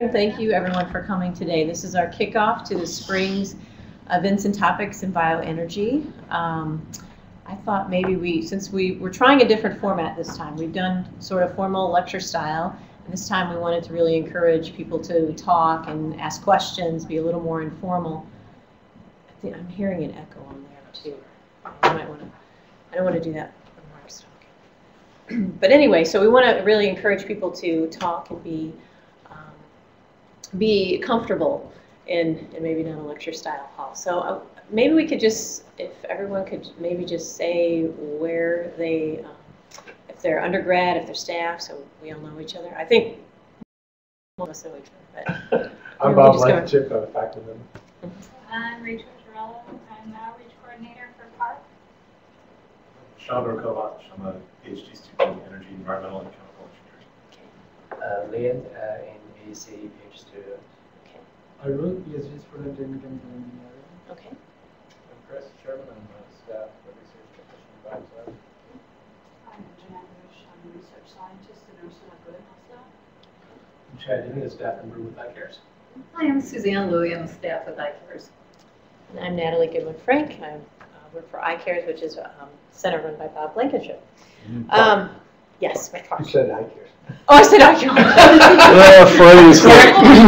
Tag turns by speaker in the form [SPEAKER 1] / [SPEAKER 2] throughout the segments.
[SPEAKER 1] Thank you, everyone, for coming today. This is our kickoff to the Springs Events and Topics in Bioenergy. Um, I thought maybe we, since we, we're trying a different format this time, we've done sort of formal lecture style, and this time we wanted to really encourage people to talk and ask questions, be a little more informal. I think I'm hearing an echo on there too. I might want to, I don't want to do that. But anyway, so we want to really encourage people to talk and be be comfortable in, in maybe not a lecture style hall. So uh, maybe we could just, if everyone could maybe just say where they, um, if they're undergrad, if they're staff, so we all know each other. I think most of us know each other, but.
[SPEAKER 2] I'm Bob Blankenship, I'm a faculty member.
[SPEAKER 3] I'm Rachel Girello, I'm the outreach coordinator for PARC.
[SPEAKER 4] Sean Kovach. I'm a PhD student in energy, environmental, and chemical engineering.
[SPEAKER 5] Uh, Leon uh, in AEC PhD student.
[SPEAKER 6] Arun, PhD student in chemical engineering.
[SPEAKER 1] Okay.
[SPEAKER 7] I'm Chris Sherman, I'm a staff for research technician in Bioscience.
[SPEAKER 8] I'm Jeanette Bush, I'm a research scientist in Ursula Goodenough staff.
[SPEAKER 5] I'm Chad Denny, a staff member with iCares.
[SPEAKER 9] Hi, I'm Suzanne Louie. I'm staff with iCares.
[SPEAKER 1] And I'm Natalie Goodwin Frank. I uh, work for iCares, which is a um, center run by Bob Blankenship. Um, yes, with
[SPEAKER 2] You
[SPEAKER 1] PARC.
[SPEAKER 2] said I care.
[SPEAKER 1] Oh, I said iCares.
[SPEAKER 10] Well, phrase.
[SPEAKER 2] I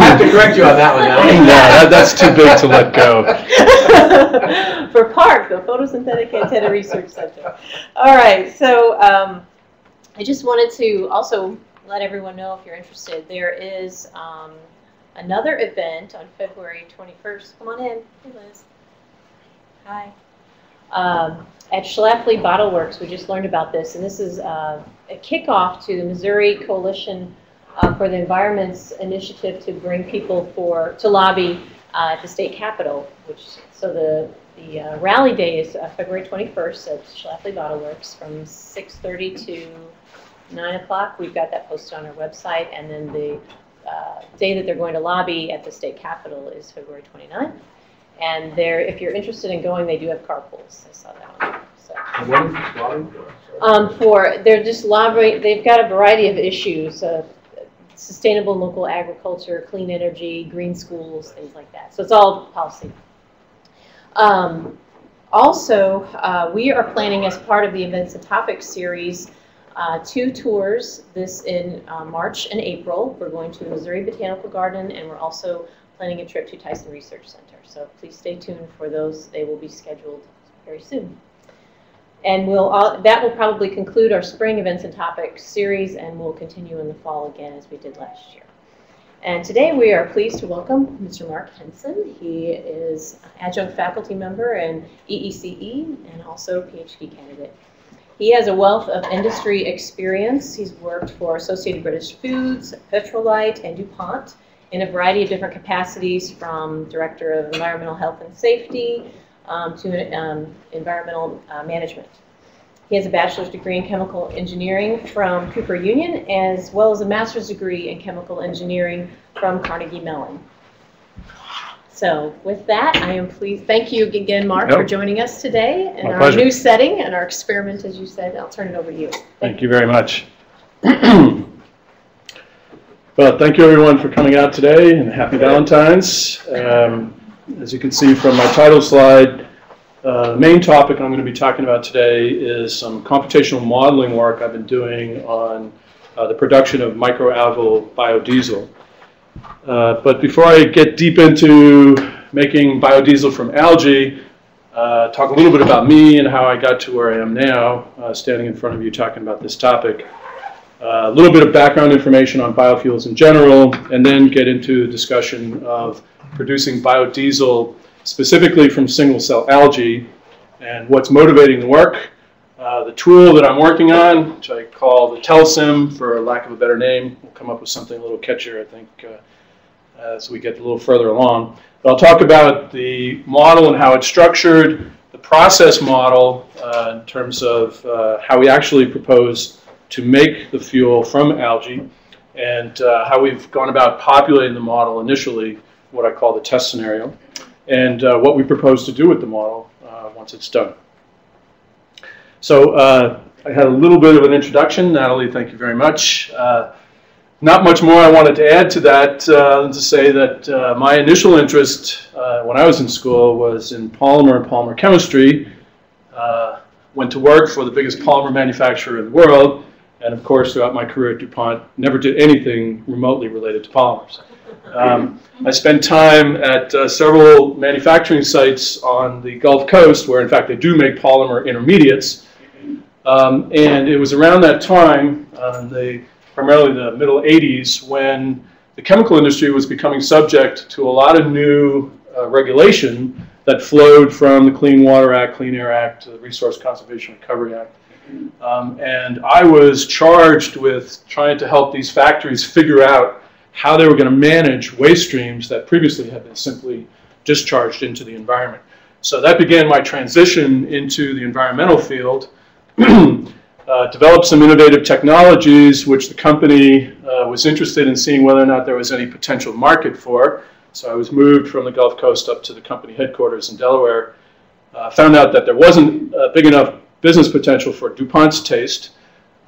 [SPEAKER 2] have to correct you on that one now.
[SPEAKER 10] No, that, that's too big to let go.
[SPEAKER 1] For PARC, the Photosynthetic Antenna Research Center. All right, so um, I just wanted to also let everyone know if you're interested, there is um, another event on February 21st. Come on in. Hey, Liz. Hi. Um, at Schlafly Bottle Works, we just learned about this, and this is uh, a kickoff to the Missouri Coalition uh, for the Environment's initiative to bring people for to lobby uh, at the state capitol. Which so the the uh, rally day is uh, February 21st at Schlafly Bottle Works from 6:30 to 9 o'clock. We've got that posted on our website, and then the uh, day that they're going to lobby at the state capitol is February 29th. And there, if you're interested in going, they do have carpools. I saw that one.
[SPEAKER 2] And what is lobbying for?
[SPEAKER 1] Um, for, they're just lobbying, they've got a variety of issues, uh, sustainable local agriculture, clean energy, green schools, things like that. So it's all policy. Um, also, uh, we are planning as part of the Events and Topics series, uh, two tours, this in uh, March and April. We're going to the Missouri Botanical Garden, and we're also planning a trip to Tyson Research Center. So please stay tuned for those. They will be scheduled very soon. And we'll, all- that will probably conclude our spring events and topics series, and we'll continue in the fall again as we did last year. And today we are pleased to welcome Mr. Mark Henson. He is adjunct faculty member in EECE and also PhD candidate. He has a wealth of industry experience. He's worked for Associated British Foods, Petrolite, and DuPont in a variety of different capacities from Director of Environmental Health and Safety um, to um, environmental uh, management. He has a bachelor's degree in chemical engineering from Cooper Union, as well as a master's degree in chemical engineering from Carnegie Mellon. So with that, I am pleased, thank you again, Mark, for joining us today in
[SPEAKER 10] My
[SPEAKER 1] our
[SPEAKER 10] pleasure.
[SPEAKER 1] new setting and our experiment, as you said. I'll turn it over to you.
[SPEAKER 10] Thank you very much. Well, thank you everyone for coming out today and happy Valentine's. Um, As you can see from my title slide, uh, the main topic I'm going to be talking about today is some computational modeling work I've been doing on uh, the production of microalgal biodiesel. Uh, But before I get deep into making biodiesel from algae, uh, talk a little bit about me and how I got to where I am now, uh, standing in front of you talking about this topic. Uh, a little bit of background information on biofuels in general, and then get into discussion of producing biodiesel specifically from single cell algae and what's motivating the work. Uh, the tool that I'm working on, which I call the Telsim for lack of a better name, we'll come up with something a little catchier, I think, uh, as we get a little further along. But I'll talk about the model and how it's structured, the process model uh, in terms of uh, how we actually propose to make the fuel from algae, and uh, how we've gone about populating the model initially, what I call the test scenario, and uh, what we propose to do with the model uh, once it's done. So uh, I had a little bit of an introduction. Natalie, thank you very much. Uh, not much more I wanted to add to that, uh, to say that my initial interest when I was in school was in polymer and polymer chemistry. Went to work for the biggest polymer manufacturer in the world, and of course, throughout my career at DuPont, never did anything remotely related to polymers. Um, I spent time at uh, several manufacturing sites on the Gulf Coast, where in fact they do make polymer intermediates. Um, and it was around that time, uh, the, primarily the middle 80s, when the chemical industry was becoming subject to a lot of new uh, regulation that flowed from the Clean Water Act, Clean Air Act, the Resource Conservation Recovery Act. Um, and I was charged with trying to help these factories figure out how they were going to manage waste streams that previously had been simply discharged into the environment. So that began my transition into the environmental field. uh, developed some innovative technologies which the company uh, was interested in seeing whether or not there was any potential market for. So I was moved from the Gulf Coast up to the company headquarters in Delaware. Uh, found out that there wasn't a big enough business potential for DuPont's taste.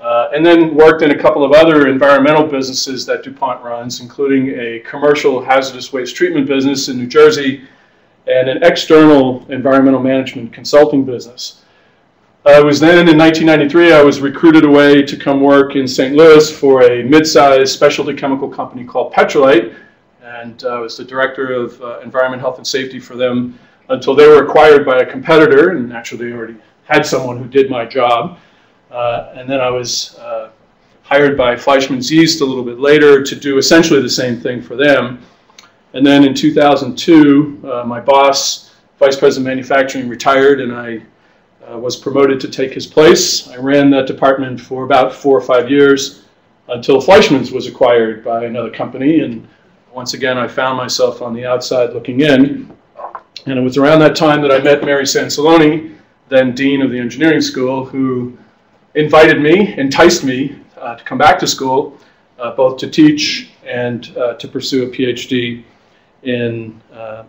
[SPEAKER 10] Uh, and then worked in a couple of other environmental businesses that DuPont runs, including a commercial hazardous waste treatment business in New Jersey and an external environmental management consulting business. I was then, in 1993, I was recruited away to come work in St. Louis for a mid-sized specialty chemical company called Petrolite, and I was the director of uh, environment, health, and safety for them until they were acquired by a competitor, and actually they already had someone who did my job. Uh, and then I was uh, hired by Fleischmann's Yeast a little bit later to do essentially the same thing for them. And then in 2002, uh, my boss, Vice President of Manufacturing, retired, and I uh, was promoted to take his place. I ran that department for about four or five years until Fleischmann's was acquired by another company. And once again, I found myself on the outside looking in. And it was around that time that I met Mary Sansalone, then dean of the engineering school, who invited me, enticed me uh, to come back to school, uh, both to teach and uh, to pursue a PhD in uh,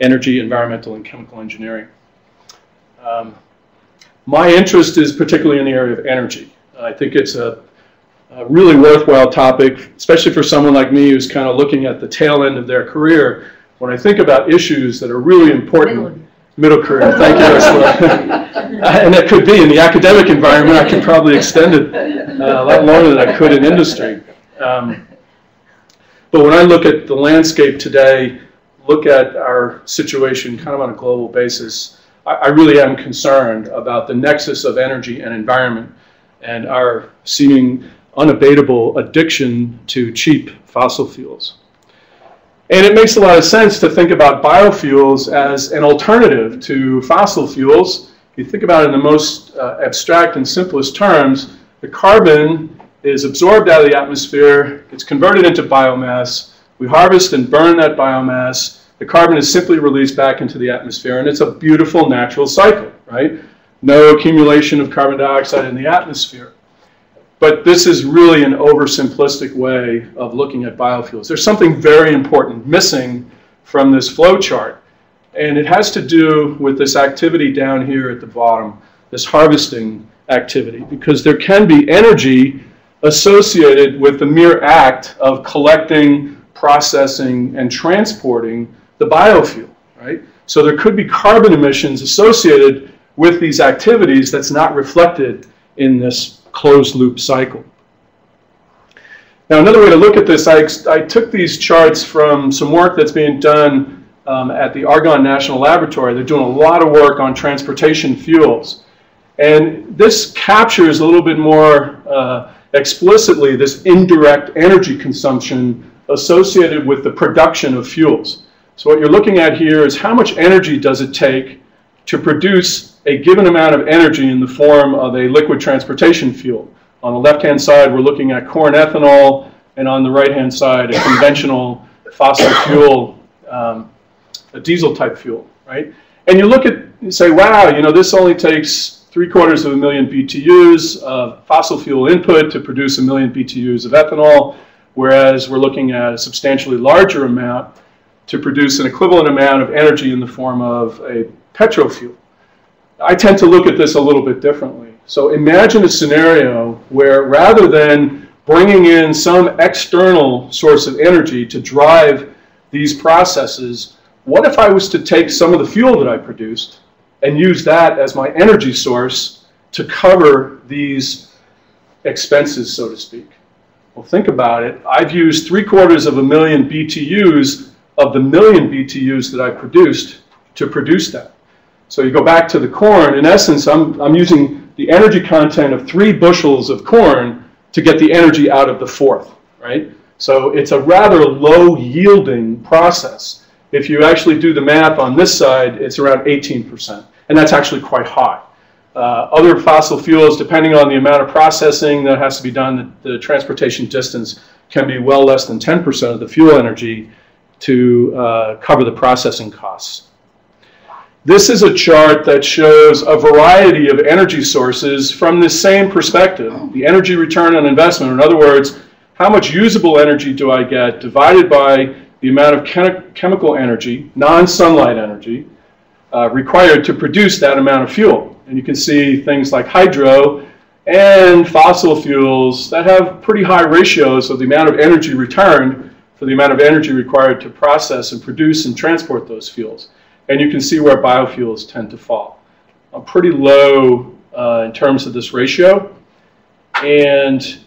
[SPEAKER 10] energy, environmental, and chemical engineering. Um, my interest is particularly in the area of energy. I think it's a, a really worthwhile topic, especially for someone like me who's kind of looking at the tail end of their career. When I think about issues that are really important, middle career, thank you, Ursula. and it could be in the academic environment, I could probably extend it uh, a lot longer than I could in industry. Um, but when I look at the landscape today, look at our situation kind of on a global basis, I, I really am concerned about the nexus of energy and environment and our seeming unabatable addiction to cheap fossil fuels. And it makes a lot of sense to think about biofuels as an alternative to fossil fuels. If you think about it in the most uh, abstract and simplest terms, the carbon is absorbed out of the atmosphere, it's converted into biomass, we harvest and burn that biomass, the carbon is simply released back into the atmosphere, and it's a beautiful natural cycle, right? No accumulation of carbon dioxide in the atmosphere. But this is really an oversimplistic way of looking at biofuels. There's something very important missing from this flow chart, and it has to do with this activity down here at the bottom, this harvesting activity, because there can be energy associated with the mere act of collecting, processing, and transporting the biofuel, right? So there could be carbon emissions associated with these activities that's not reflected in this closed loop cycle. Now, another way to look at this, I, I took these charts from some work that's being done um, at the Argonne National Laboratory. They're doing a lot of work on transportation fuels. And this captures a little bit more uh, explicitly this indirect energy consumption associated with the production of fuels. So what you're looking at here is how much energy does it take to produce a given amount of energy in the form of a liquid transportation fuel. On the left-hand side, we're looking at corn ethanol, and on the right-hand side, a conventional fossil fuel, um, a diesel-type fuel, right? And you look at, you say, wow, you know, this only takes three quarters of a million BTUs of fossil fuel input to produce a million BTUs of ethanol, whereas we're looking at a substantially larger amount to produce an equivalent amount of energy in the form of a petrofuel. I tend to look at this a little bit differently. So imagine a scenario where rather than bringing in some external source of energy to drive these processes, what if I was to take some of the fuel that I produced and use that as my energy source to cover these expenses, so to speak? Well, think about it. I've used three quarters of a million BTUs of the million BTUs that I produced to produce that. So you go back to the corn, in essence, I'm, I'm using the energy content of three bushels of corn to get the energy out of the fourth, right? So it's a rather low yielding process. If you actually do the math on this side, it's around 18%, and that's actually quite high. Uh, other fossil fuels, depending on the amount of processing that has to be done, the, the transportation distance can be well less than 10% of the fuel energy to uh, cover the processing costs. This is a chart that shows a variety of energy sources from the same perspective, the energy return on investment. In other words, how much usable energy do I get divided by the amount of chem chemical energy, non-sunlight energy, uh, required to produce that amount of fuel. And you can see things like hydro and fossil fuels that have pretty high ratios of the amount of energy returned for the amount of energy required to process and produce and transport those fuels. And you can see where biofuels tend to fall. I'm pretty low uh, in terms of this ratio. And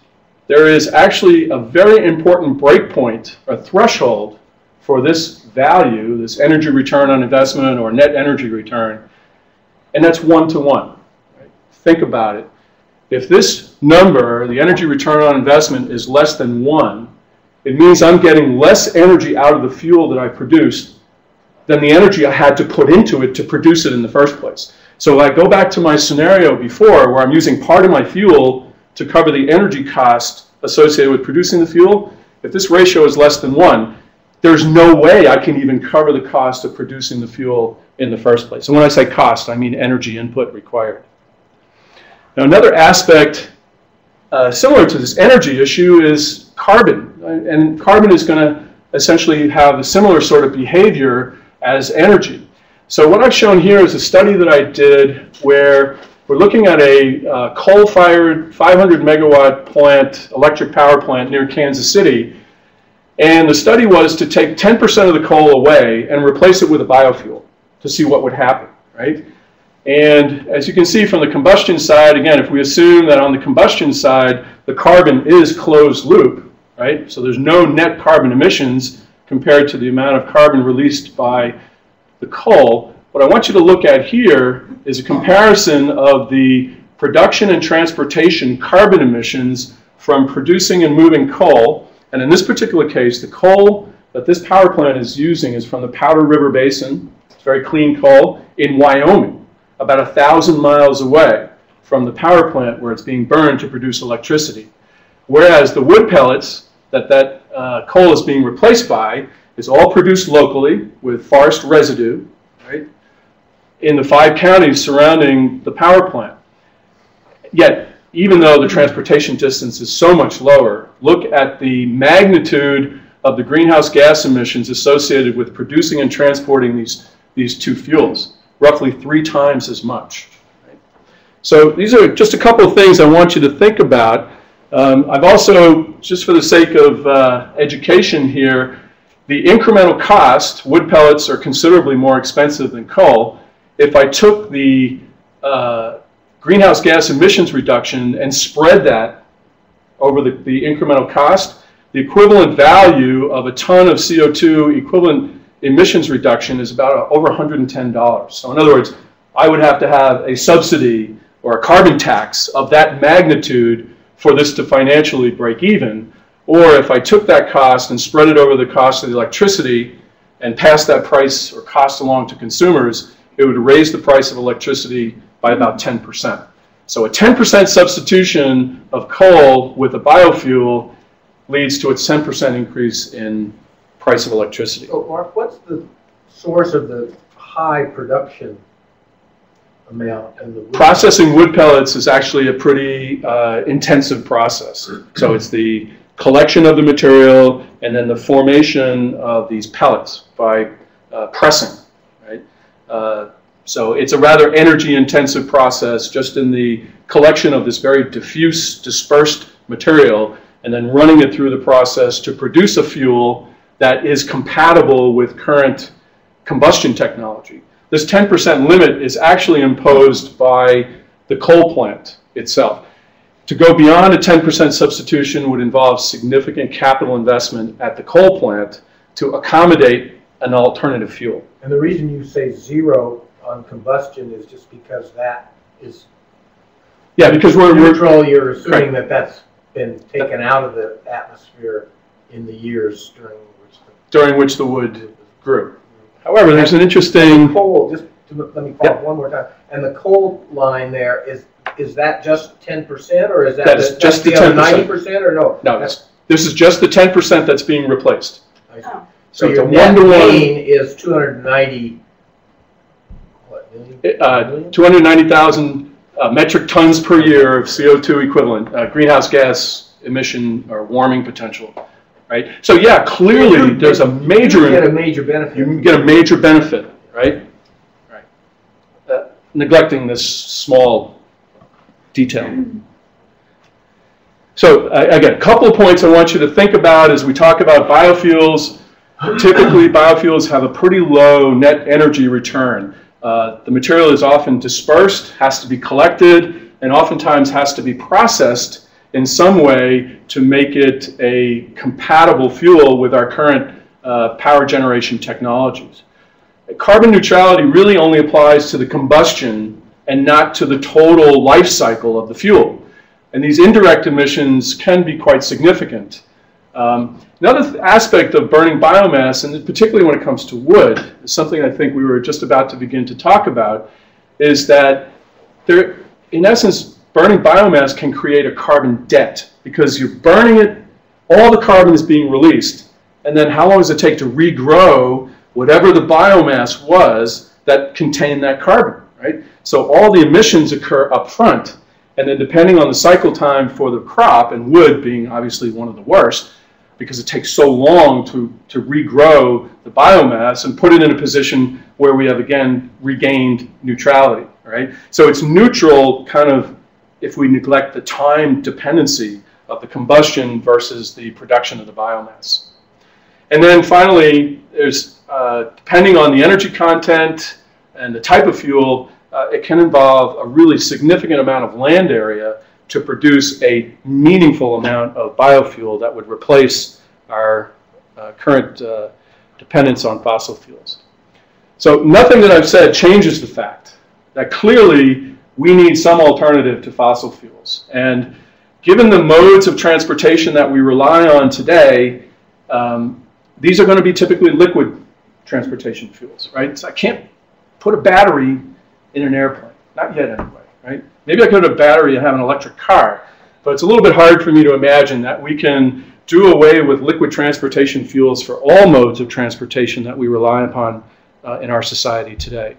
[SPEAKER 10] there is actually a very important breakpoint, a threshold for this value, this energy return on investment or net energy return, and that's one to one. Right? Think about it. If this number, the energy return on investment, is less than one, it means I'm getting less energy out of the fuel that I produced than the energy I had to put into it to produce it in the first place. So I go back to my scenario before where I'm using part of my fuel to cover the energy cost associated with producing the fuel. If this ratio is less than one, there's no way I can even cover the cost of producing the fuel in the first place. And when I say cost, I mean energy input required. Now, another aspect uh, similar to this energy issue is carbon. And carbon is going to essentially have a similar sort of behavior as energy. So what I've shown here is a study that I did where we're looking at a uh, coal-fired 500 megawatt plant, electric power plant near Kansas City. And the study was to take 10% of the coal away and replace it with a biofuel to see what would happen, right? And as you can see from the combustion side, again, if we assume that on the combustion side, the carbon is closed loop, right? So there's no net carbon emissions compared to the amount of carbon released by the coal. What I want you to look at here is a comparison of the production and transportation carbon emissions from producing and moving coal. And in this particular case, the coal that this power plant is using is from the Powder River Basin. It's very clean coal in Wyoming about a thousand miles away from the power plant where it's being burned to produce electricity. Whereas the wood pellets that that uh, coal is being replaced by is all produced locally with forest residue, right, in the five counties surrounding the power plant. Yet, even though the transportation distance is so much lower, look at the magnitude of the greenhouse gas emissions associated with producing and transporting these, these two fuels roughly three times as much. So these are just a couple of things I want you to think about. Um, I've also, just for the sake of uh, education here, the incremental cost, wood pellets are considerably more expensive than coal. If I took the uh, greenhouse gas emissions reduction and spread that over the, the incremental cost, the equivalent value of a ton of CO2 equivalent emissions reduction is about over $110. So in other words, I would have to have a subsidy or a carbon tax of that magnitude for this to financially break even. Or if I took that cost and spread it over the cost of the electricity and passed that price or cost along to consumers, it would raise the price of electricity by about 10%. So a 10% substitution of coal with a biofuel leads to a 10% increase in price of electricity.
[SPEAKER 2] So Mark, what's the source of the high production amount and the?
[SPEAKER 10] Processing wood pellets is actually a pretty uh, intensive process. So it's the collection of the material and then the formation of these pellets by uh, pressing, right? Uh, So it's a rather energy-intensive process just in the collection of this very diffuse, dispersed material and then running it through the process to produce a fuel that is compatible with current combustion technology. This 10% limit is actually imposed by the coal plant itself. To go beyond a 10% substitution would involve significant capital investment at the coal plant to accommodate an alternative fuel.
[SPEAKER 2] And the reason you say zero on combustion is just because that is
[SPEAKER 10] Yeah, because we're, we're
[SPEAKER 2] neutral, you're assuming that that's been taken out of the atmosphere in the years during which the
[SPEAKER 10] during which the wood grew. However, there's an interesting,
[SPEAKER 2] coal, just, to- let me follow up one more time. And the coal line there, is, is that just ten percent, or is that?
[SPEAKER 10] That is just the
[SPEAKER 2] other
[SPEAKER 10] 10%.
[SPEAKER 2] Ninety percent, or no?
[SPEAKER 10] no,
[SPEAKER 2] That's-
[SPEAKER 10] this is just the 10% that's being replaced.
[SPEAKER 2] I see.
[SPEAKER 8] Oh.
[SPEAKER 2] So
[SPEAKER 10] So it's
[SPEAKER 2] your
[SPEAKER 10] a
[SPEAKER 2] net
[SPEAKER 10] one-to-one-
[SPEAKER 2] gain is two hundred and ninety, what, million?
[SPEAKER 10] Uh,
[SPEAKER 2] Million?
[SPEAKER 10] 290,000 uh, metric tons per year of CO2 equivalent, uh, greenhouse gas emission or warming potential, right? So yeah, clearly, there's a major.
[SPEAKER 2] You get
[SPEAKER 10] major,
[SPEAKER 2] a major benefit.
[SPEAKER 10] you get a major benefit, right? Right. Uh, Neglecting this small detail. So uh, again, a couple of points I want you to think about as we talk about biofuels. Typically, biofuels have a pretty low net energy return. Uh, the material is often dispersed, has to be collected, and oftentimes has to be processed in some way to make it a compatible fuel with our current uh, power generation technologies. Carbon neutrality really only applies to the combustion and not to the total life cycle of the fuel. And these indirect emissions can be quite significant. Um, another th- aspect of burning biomass, and particularly when it comes to wood, is something I think we were just about to begin to talk about, is that there, in essence, burning biomass can create a carbon debt because you're burning it, all the carbon is being released, and then how long does it take to regrow whatever the biomass was that contained that carbon, right? So all the emissions occur up front, and then depending on the cycle time for the crop, and wood being obviously one of the worst, because it takes so long to, to regrow the biomass and put it in a position where we have again regained neutrality, right? So it's neutral kind of if we neglect the time dependency of the combustion versus the production of the biomass. And then finally, there's uh, depending on the energy content and the type of fuel, uh, it can involve a really significant amount of land area to produce a meaningful amount of biofuel that would replace our uh, current uh, dependence on fossil fuels. So nothing that I've said changes the fact that clearly we need some alternative to fossil fuels. And given the modes of transportation that we rely on today, um, these are going to be typically liquid transportation fuels, right? So I can't put a battery in an airplane, not yet anyway, right? Maybe I could put a battery and have an electric car, but it's a little bit hard for me to imagine that we can do away with liquid transportation fuels for all modes of transportation that we rely upon uh, in our society today.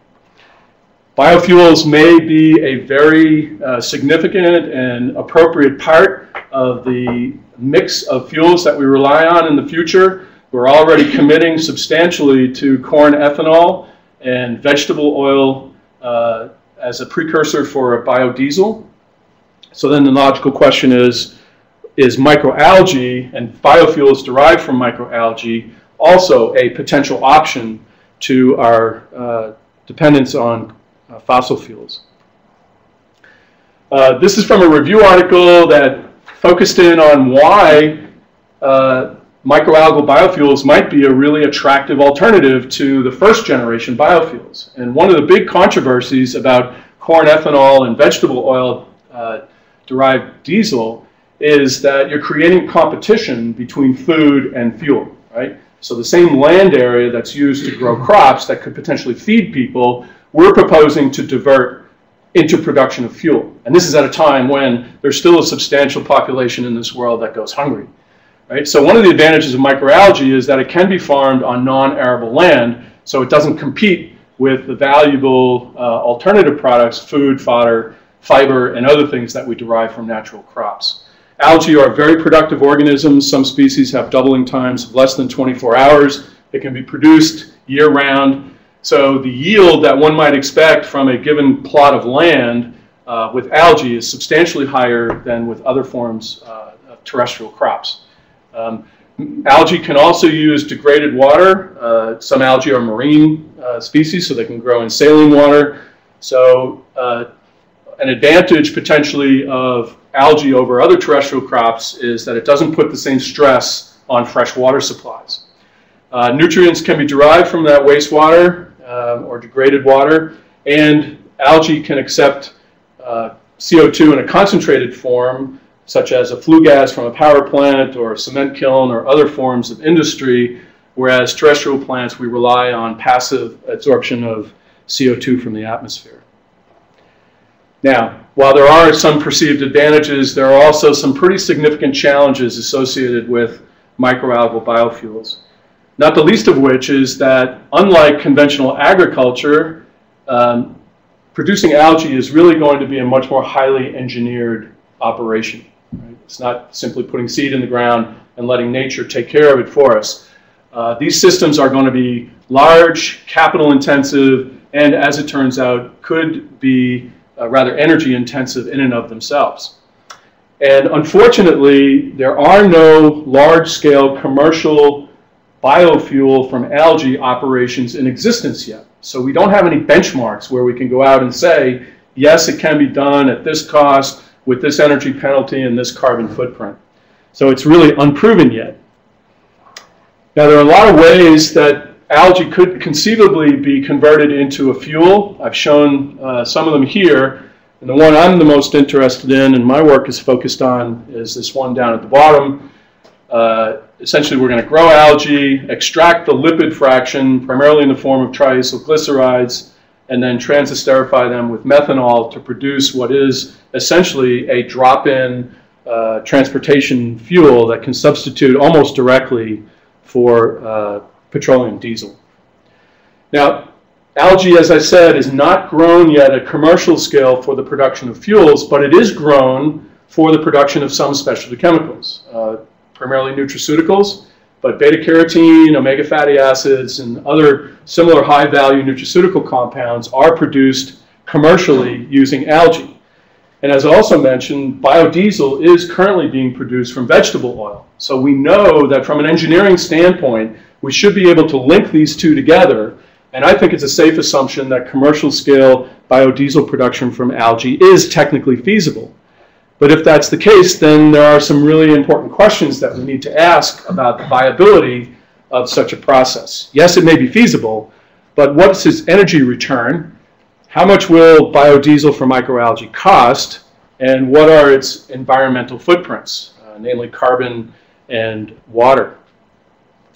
[SPEAKER 10] Biofuels may be a very uh, significant and appropriate part of the mix of fuels that we rely on in the future. We're already committing substantially to corn ethanol and vegetable oil uh, as a precursor for a biodiesel. So then the logical question is, is microalgae and biofuels derived from microalgae also a potential option to our uh, dependence on uh, fossil fuels? Uh, this is from a review article that focused in on why uh, microalgal biofuels might be a really attractive alternative to the first generation biofuels. And one of the big controversies about corn ethanol and vegetable oil uh, derived diesel is that you're creating competition between food and fuel, right? So the same land area that's used to grow crops that could potentially feed people, we're proposing to divert into production of fuel. And this is at a time when there's still a substantial population in this world that goes hungry. Right? So one of the advantages of microalgae is that it can be farmed on non-arable land, so it doesn't compete with the valuable uh, alternative products, food, fodder, fiber, and other things that we derive from natural crops. Algae are very productive organisms. Some species have doubling times of less than 24 hours. They can be produced year-round. So the yield that one might expect from a given plot of land uh, with algae is substantially higher than with other forms uh, of terrestrial crops. Um, algae can also use degraded water. Uh, some algae are marine uh, species, so they can grow in saline water. So uh, an advantage potentially of algae over other terrestrial crops is that it doesn't put the same stress on fresh water supplies. Uh, nutrients can be derived from that wastewater um, or degraded water, and algae can accept uh, CO2 in a concentrated form, such as a flue gas from a power plant or a cement kiln or other forms of industry, whereas terrestrial plants, we rely on passive absorption of CO2 from the atmosphere. Now, while there are some perceived advantages, there are also some pretty significant challenges associated with microalgal biofuels. Not the least of which is that, unlike conventional agriculture, um, producing algae is really going to be a much more highly engineered operation. Right? It's not simply putting seed in the ground and letting nature take care of it for us. Uh, these systems are going to be large, capital intensive, and as it turns out, could be uh, rather energy intensive in and of themselves. And unfortunately, there are no large scale commercial biofuel from algae operations in existence yet. So we don't have any benchmarks where we can go out and say, yes, it can be done at this cost with this energy penalty and this carbon footprint. So it's really unproven yet. Now there are a lot of ways that algae could conceivably be converted into a fuel. I've shown uh, some of them here. And the one I'm the most interested in and my work is focused on is this one down at the bottom. Uh, essentially, we're going to grow algae, extract the lipid fraction, primarily in the form of triacylglycerides, and then transesterify them with methanol to produce what is essentially a drop-in uh, transportation fuel that can substitute almost directly for uh, petroleum diesel. Now, algae, as I said, is not grown yet at commercial scale for the production of fuels, but it is grown for the production of some specialty chemicals, uh, primarily nutraceuticals, but beta carotene, omega fatty acids, and other similar high value nutraceutical compounds are produced commercially using algae. And as I also mentioned, biodiesel is currently being produced from vegetable oil. So we know that from an engineering standpoint, we should be able to link these two together. And I think it's a safe assumption that commercial scale biodiesel production from algae is technically feasible. But if that's the case, then there are some really important questions that we need to ask about the viability of such a process. Yes, it may be feasible, but what's its energy return? How much will biodiesel for microalgae cost? And what are its environmental footprints, uh, namely carbon and water?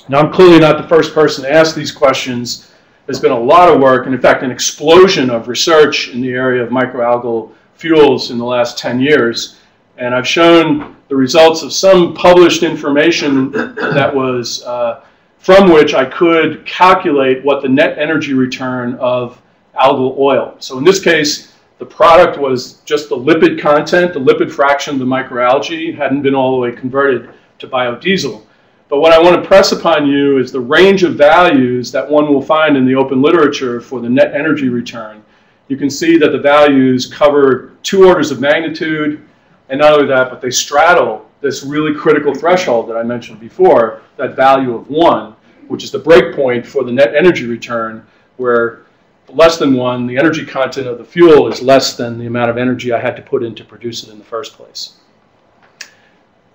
[SPEAKER 10] Now, I'm clearly not the first person to ask these questions. There's been a lot of work, and in fact, an explosion of research in the area of microalgal fuels in the last 10 years. And I've shown the results of some published information that was uh, from which I could calculate what the net energy return of algal oil. So in this case, the product was just the lipid content, the lipid fraction of the microalgae hadn't been all the way converted to biodiesel. But what I want to press upon you is the range of values that one will find in the open literature for the net energy return. You can see that the values cover two orders of magnitude, and not only that, but they straddle this really critical threshold that I mentioned before, that value of one, which is the breakpoint for the net energy return, where less than one, the energy content of the fuel is less than the amount of energy I had to put in to produce it in the first place.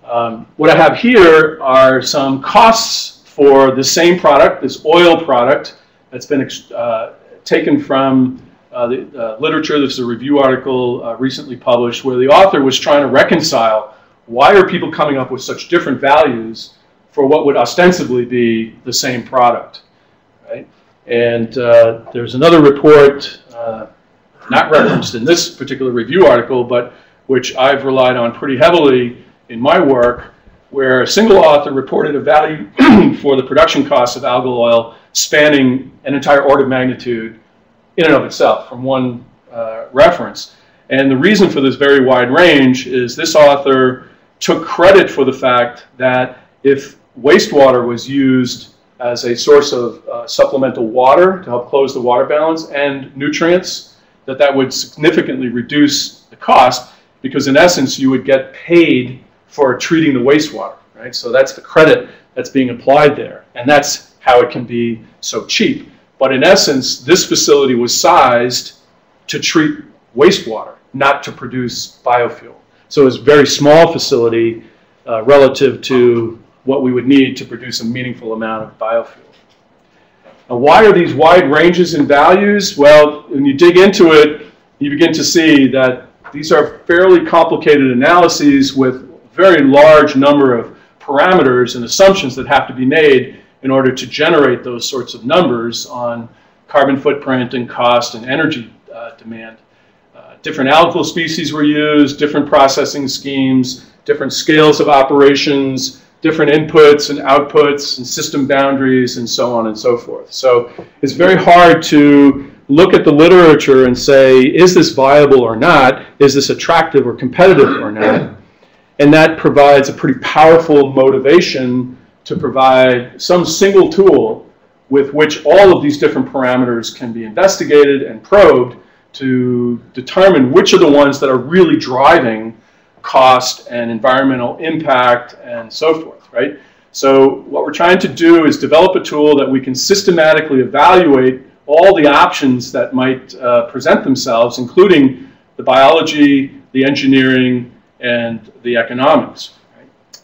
[SPEAKER 10] Um, what I have here are some costs for the same product, this oil product that's been uh, taken from uh, the uh, literature. This is a review article uh, recently published where the author was trying to reconcile why are people coming up with such different values for what would ostensibly be the same product, right? And uh, there's another report, uh, not referenced in this particular review article, but which I've relied on pretty heavily in my work where a single author reported a value for the production costs of algal oil spanning an entire order of magnitude in and of itself from one uh, reference. And the reason for this very wide range is this author took credit for the fact that if wastewater was used as a source of uh, supplemental water to help close the water balance and nutrients, that that would significantly reduce the cost because in essence you would get paid for treating the wastewater, right? So that's the credit that's being applied there, and that's how it can be so cheap. But in essence, this facility was sized to treat wastewater, not to produce biofuel. So it's a very small facility uh, relative to what we would need to produce a meaningful amount of biofuel. Now, why are these wide ranges in values? Well, when you dig into it, you begin to see that these are fairly complicated analyses with a very large number of parameters and assumptions that have to be made in order to generate those sorts of numbers on carbon footprint and cost and energy uh, demand. Uh, different algal species were used, different processing schemes, different scales of operations, different inputs and outputs and system boundaries and so on and so forth. So it's very hard to look at the literature and say, is this viable or not? Is this attractive or competitive or not? And that provides a pretty powerful motivation to provide some single tool with which all of these different parameters can be investigated and probed to determine which are the ones that are really driving cost and environmental impact and so forth, right? So what we're trying to do is develop a tool that we can systematically evaluate all the options that might uh, present themselves, including the biology, the engineering, and the economics?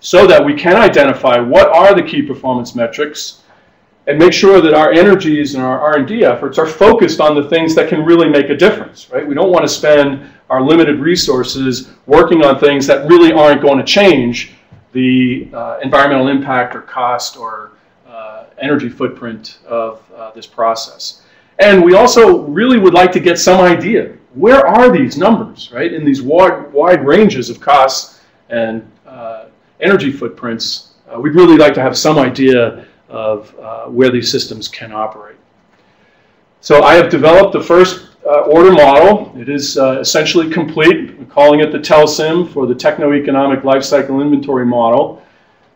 [SPEAKER 10] So that we can identify what are the key performance metrics and make sure that our energies and our R&D efforts are focused on the things that can really make a difference, right? We don't want to spend our limited resources working on things that really aren't going to change the uh, environmental impact or cost or uh, energy footprint of uh, this process. And we also really would like to get some idea. Where are these numbers, right, in these wide, wide ranges of costs and energy footprints? Uh, we'd really like to have some idea of uh, where these systems can operate. So I have developed the first uh, order model. It is uh, essentially complete. We're calling it the TELSIM for the Techno-Economic Lifecycle Inventory Model.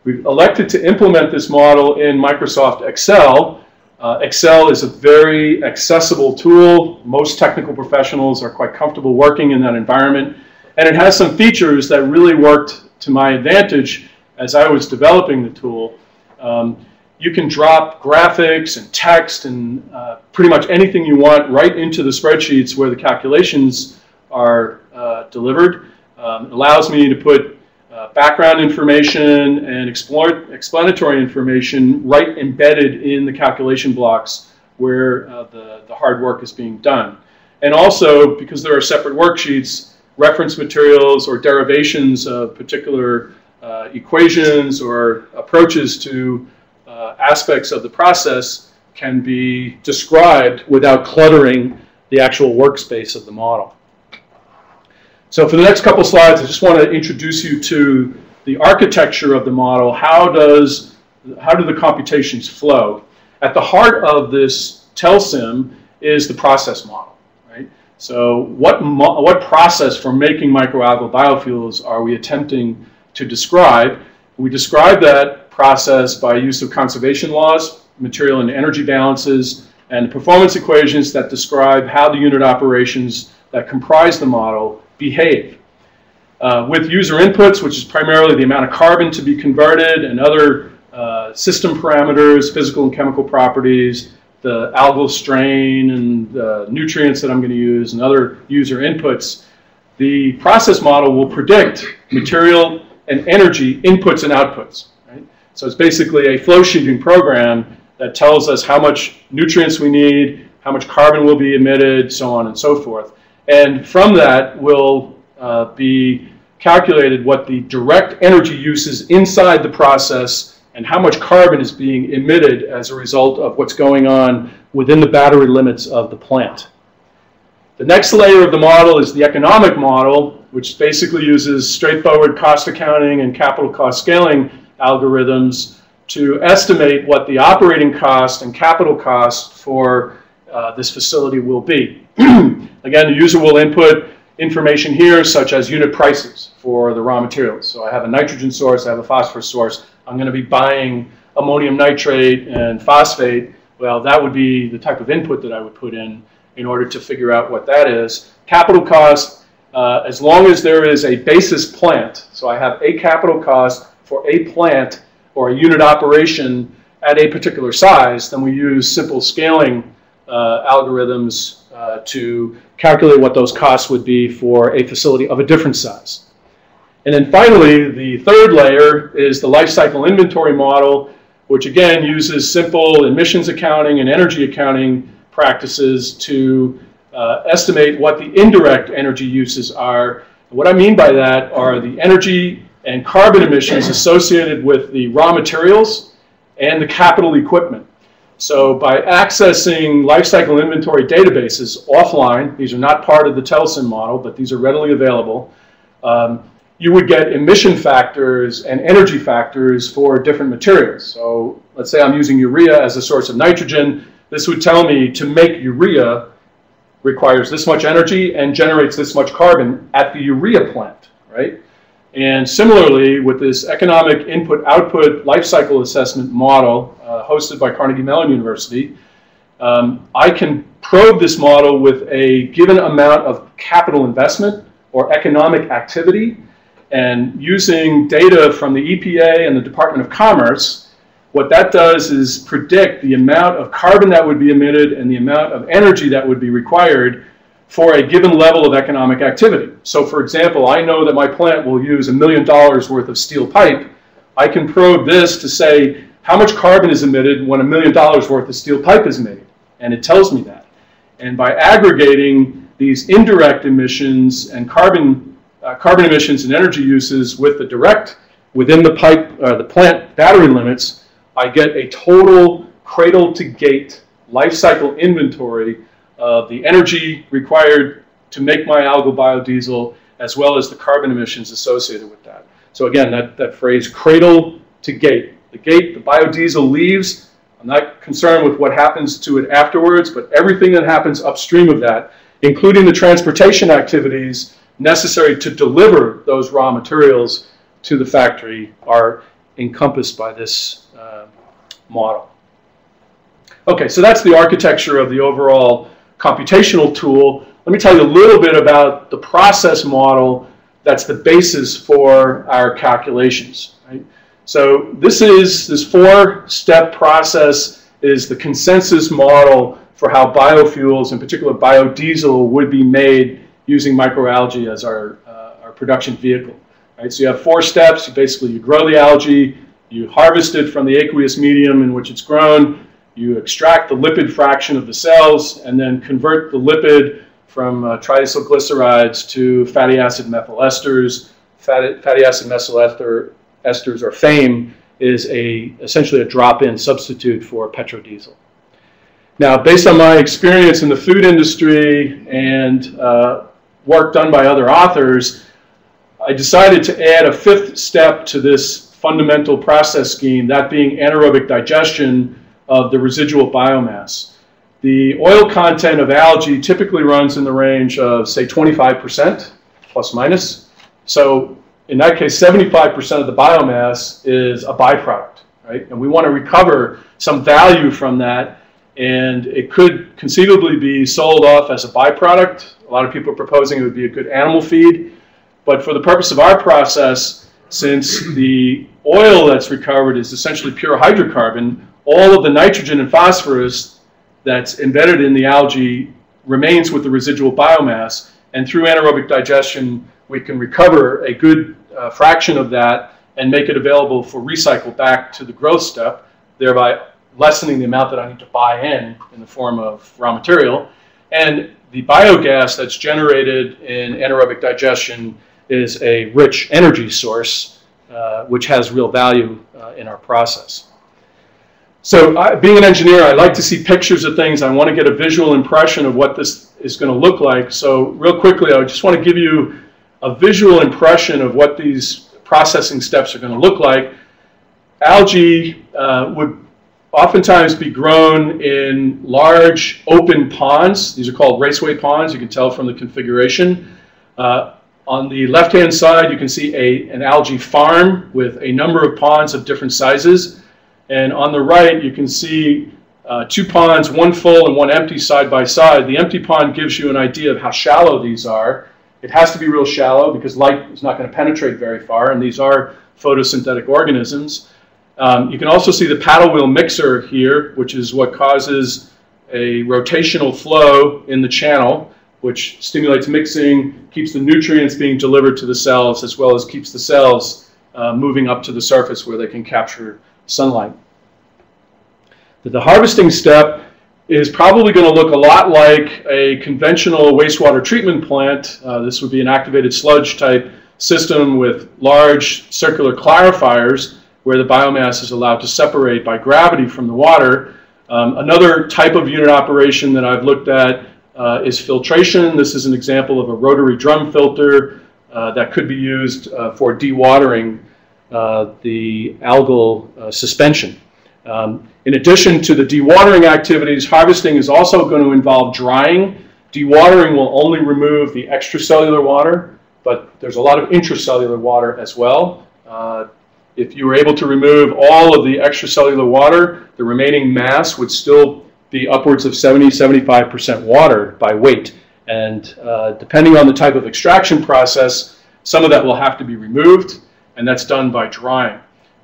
[SPEAKER 10] We've elected to implement this model in Microsoft Excel. Uh, Excel is a very accessible tool. Most technical professionals are quite comfortable working in that environment. And it has some features that really worked to my advantage as I was developing the tool. Um, you can drop graphics and text and uh, pretty much anything you want right into the spreadsheets where the calculations are uh, delivered. Um, it allows me to put uh, background information and explanatory information right embedded in the calculation blocks where uh, the, the hard work is being done. And also, because there are separate worksheets, reference materials or derivations of particular uh, equations or approaches to uh, aspects of the process can be described without cluttering the actual workspace of the model. So for the next couple slides, I just want to introduce you to the architecture of the model. How does how do the computations flow? At the heart of this TELSIM is the process model? So what what process for making microalgal biofuels are we attempting to describe? We describe that process by use of conservation laws, material and energy balances, and performance equations that describe how the unit operations that comprise the model behave. Uh, with user inputs, which is primarily the amount of carbon to be converted and other uh, system parameters, physical and chemical properties, the algal strain and the nutrients that I'm going to use and other user inputs, the process model will predict material and energy inputs and outputs. So it's basically a flow sheeting program that tells us how much nutrients we need, how much carbon will be emitted, so on and so forth. And from that will uh, be calculated what the direct energy use is inside the process and how much carbon is being emitted as a result of what's going on within the battery limits of the plant. The next layer of the model is the economic model, which basically uses straightforward cost accounting and capital cost scaling algorithms to estimate what the operating cost and capital cost for uh, this facility will be. Again, the user will input information here such as unit prices for the raw materials. So I have a nitrogen source, I have a phosphorus source. I'm going to be buying ammonium nitrate and phosphate. Well, that would be the type of input that I would put in in order to figure out what that is. Capital cost, uh, as long as there is a basis plant, so I have a capital cost for a plant or a unit operation at a particular size, then we use simple scaling uh, algorithms uh, to calculate what those costs would be for a facility of a different size. And then finally, the third layer is the lifecycle inventory model, which again uses simple emissions accounting and energy accounting practices to uh, estimate what the indirect energy uses are. What I mean by that are the energy and carbon emissions associated with the raw materials and the capital equipment. So by accessing lifecycle inventory databases offline, these are not part of the TELSIM model, but these are readily available, um, you would get emission factors and energy factors for different materials. So let's say I'm using urea as a source of nitrogen. This would tell me to make urea requires this much energy and generates this much carbon at the urea plant, right? And similarly, with this economic input-output life cycle assessment model uh, hosted by Carnegie Mellon University, um, I can probe this model with a given amount of capital investment or economic activity and using data from the EPA and the Department of Commerce, what that does is predict the amount of carbon that would be emitted and the amount of energy that would be required for a given level of economic activity. So for example, I know that my plant will use a million dollars worth of steel pipe. I can probe this to say how much carbon is emitted when a million dollars worth of steel pipe is made. And it tells me that. And by aggregating these indirect emissions and carbon, uh, carbon emissions and energy uses with the direct within the pipe, uh, the plant battery limits, I get a total cradle to gate life cycle inventory of the energy required to make my algal biodiesel, as well as the carbon emissions associated with that. So again, that, that phrase cradle to gate. The gate, the biodiesel leaves. I'm not concerned with what happens to it afterwards, but everything that happens upstream of that, including the transportation activities necessary to deliver those raw materials to the factory, are encompassed by this uh, model. Okay, so that's the architecture of the overall computational tool. Let me tell you a little bit about the process model that's the basis for our calculations. Right? So this is this four-step process is the consensus model for how biofuels, in particular biodiesel, would be made using microalgae as our, uh, our production vehicle. Right? So you have four steps. Basically you grow the algae, you harvest it from the aqueous medium in which it's grown, you extract the lipid fraction of the cells and then convert the lipid from uh, triacylglycerides to fatty acid methyl esters. Fatty, fatty acid methyl ester, esters, or FAME, is a, essentially a drop-in substitute for petrodiesel. Now, based on my experience in the food industry and uh, work done by other authors, I decided to add a fifth step to this fundamental process scheme, that being anaerobic digestion of the residual biomass. The oil content of algae typically runs in the range of, say, 25% plus minus. So in that case, 75% of the biomass is a byproduct, right? And we want to recover some value from that, and it could conceivably be sold off as a byproduct. A lot of people are proposing it would be a good animal feed. But for the purpose of our process, since the oil that's recovered is essentially pure hydrocarbon, all of the nitrogen and phosphorus that's embedded in the algae remains with the residual biomass. And through anaerobic digestion, we can recover a good uh, fraction of that and make it available for recycle back to the growth step, thereby lessening the amount that I need to buy in in the form of raw material. And the biogas that's generated in anaerobic digestion is a rich energy source, uh, which has real value uh, in our process. So I, being an engineer, I like to see pictures of things. I want to get a visual impression of what this is going to look like. So real quickly, I just want to give you a visual impression of what these processing steps are going to look like. Algae uh, would oftentimes be grown in large open ponds. These are called raceway ponds. You can tell from the configuration. Uh, on the left-hand side, you can see a, an algae farm with a number of ponds of different sizes. And on the right, you can see uh, two ponds, one full and one empty side by side. The empty pond gives you an idea of how shallow these are. It has to be real shallow because light is not going to penetrate very far, and these are photosynthetic organisms. Um, you can also see the paddle wheel mixer here, which is what causes a rotational flow in the channel, which stimulates mixing, keeps the nutrients being delivered to the cells, as well as keeps the cells uh, moving up to the surface where they can capture sunlight. The harvesting step is probably going to look a lot like a conventional wastewater treatment plant. Uh, this would be an activated sludge type system with large circular clarifiers where the biomass is allowed to separate by gravity from the water. Um, another type of unit operation that I've looked at uh, is filtration. This is an example of a rotary drum filter uh, that could be used uh, for dewatering uh, the algal uh, suspension. Um, in addition to the dewatering activities, harvesting is also going to involve drying. Dewatering will only remove the extracellular water, but there's a lot of intracellular water as well. If you were able to remove all of the extracellular water, the remaining mass would still be upwards of 70, 75% water by weight. And uh, depending on the type of extraction process, some of that will have to be removed, and that's done by drying.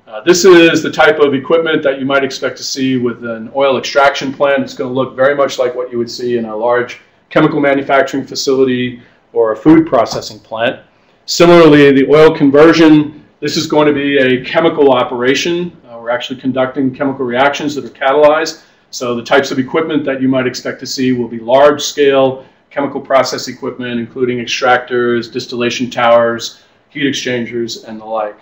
[SPEAKER 10] Uh, this is the type of equipment that you might expect to see with an oil extraction plant. It's going to look very much like what you would see in a large chemical manufacturing facility or a food processing plant. Similarly, the oil conversion, this is going to be a chemical operation. Uh, we're actually conducting chemical reactions that are catalyzed. So the types of equipment that you might expect to see will be large scale chemical process equipment, including extractors, distillation towers, heat exchangers, and the like.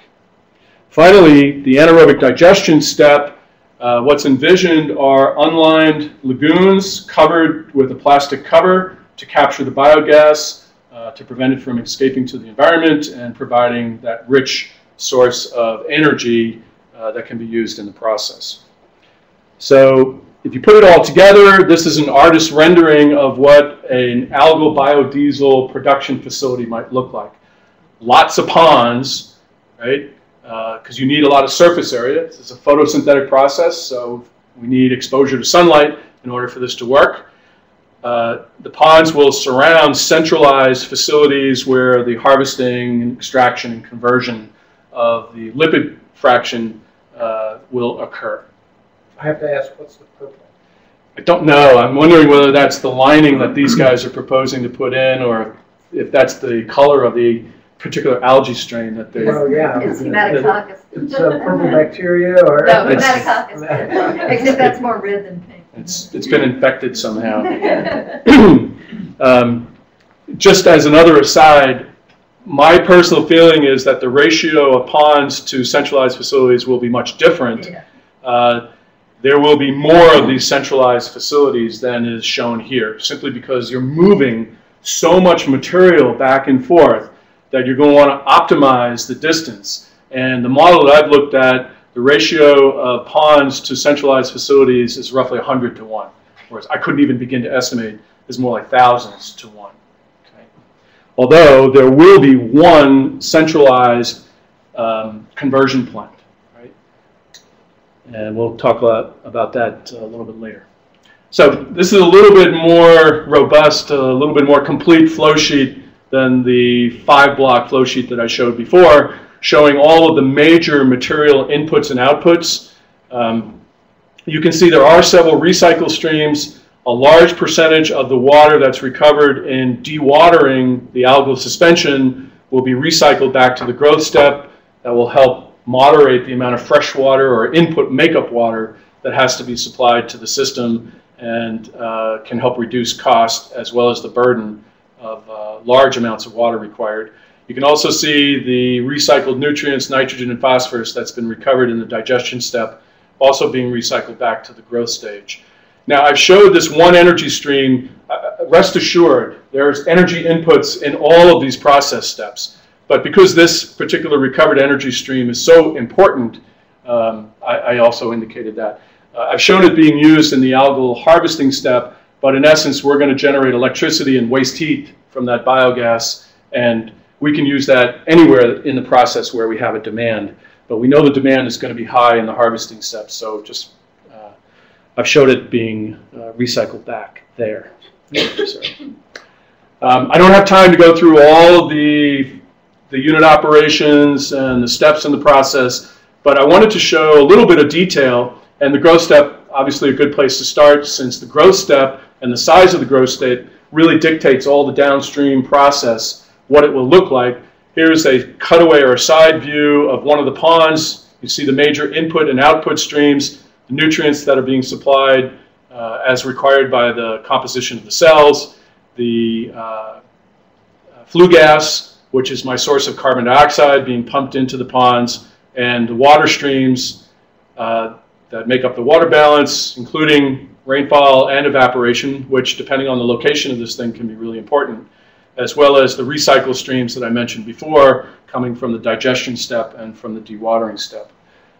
[SPEAKER 10] Finally, the anaerobic digestion step, uh, what's envisioned are unlined lagoons covered with a plastic cover to capture the biogas, uh, to prevent it from escaping to the environment and providing that rich source of energy uh, that can be used in the process. So if you put it all together, this is an artist's rendering of what an algal biodiesel production facility might look like. Lots of ponds, right? because uh, you need a lot of surface area. It's a photosynthetic process, so we need exposure to sunlight in order for this to work. Uh, the ponds will surround centralized facilities where the harvesting, extraction, and conversion of the lipid fraction uh, will occur.
[SPEAKER 2] I have to ask, what's the purple?
[SPEAKER 10] I don't know. I'm wondering whether that's the lining that these guys are proposing to put in, or if that's the color of the particular algae strain that they.
[SPEAKER 2] Oh, yeah.
[SPEAKER 9] It's Hematococcus.
[SPEAKER 2] It's a purple bacteria or?
[SPEAKER 9] No,
[SPEAKER 10] It's-
[SPEAKER 9] Hematococcus. Except that's more red than pink.
[SPEAKER 10] It's, it's been infected somehow. um, just as another aside, my personal feeling is that the ratio of ponds to centralized facilities will be much different.
[SPEAKER 9] Yeah.
[SPEAKER 10] Uh, there will be more of these centralized facilities than is shown here, simply because you're moving so much material back and forth that you're going to want to optimize the distance. And the model that I've looked at, the ratio of ponds to centralized facilities is roughly 100 to 1. Whereas I couldn't even begin to estimate is more like thousands to 1. Although there will be one centralized um, conversion plant. Right? And we'll talk about that a little bit later. So this is a little bit more robust, a little bit more complete flow sheet than the five block flow sheet that I showed before, showing all of the major material inputs and outputs. Um, you can see there are several recycle streams. A large percentage of the water that's recovered in dewatering the algal suspension will be recycled back to the growth step. That will help moderate the amount of fresh water or input makeup water that has to be supplied to the system and uh, can help reduce cost as well as the burden of uh, large amounts of water required. You can also see the recycled nutrients, nitrogen and phosphorus that's been recovered in the digestion step, also being recycled back to the growth stage. Now I've showed this one energy stream. Uh, uh rest assured, there's energy inputs in all of these process steps. But because this particular recovered energy stream is so important, um, I, I, also indicated that. Uh, I've shown it being used in the algal harvesting step but in essence, we're going to generate electricity and waste heat from that biogas, and we can use that anywhere in the process where we have a demand. But we know the demand is going to be high in the harvesting step, so just I've showed it being uh, recycled back there. Um, I don't have time to go through all of the, the unit operations and the steps in the process, but I wanted to show a little bit of detail, and the growth step, obviously a good place to start since the growth step and the size of the growth state really dictates all the downstream process, what it will look like. Here's a cutaway or a side view of one of the ponds. You see the major input and output streams, the nutrients that are being supplied uh, as required by the composition of the cells, the uh, flue gas, which is my source of carbon dioxide being pumped into the ponds, and the water streams uh, that make up the water balance, including rainfall and evaporation, which depending on the location of this thing can be really important, as well as the recycle streams that I mentioned before, coming from the digestion step and from the dewatering step.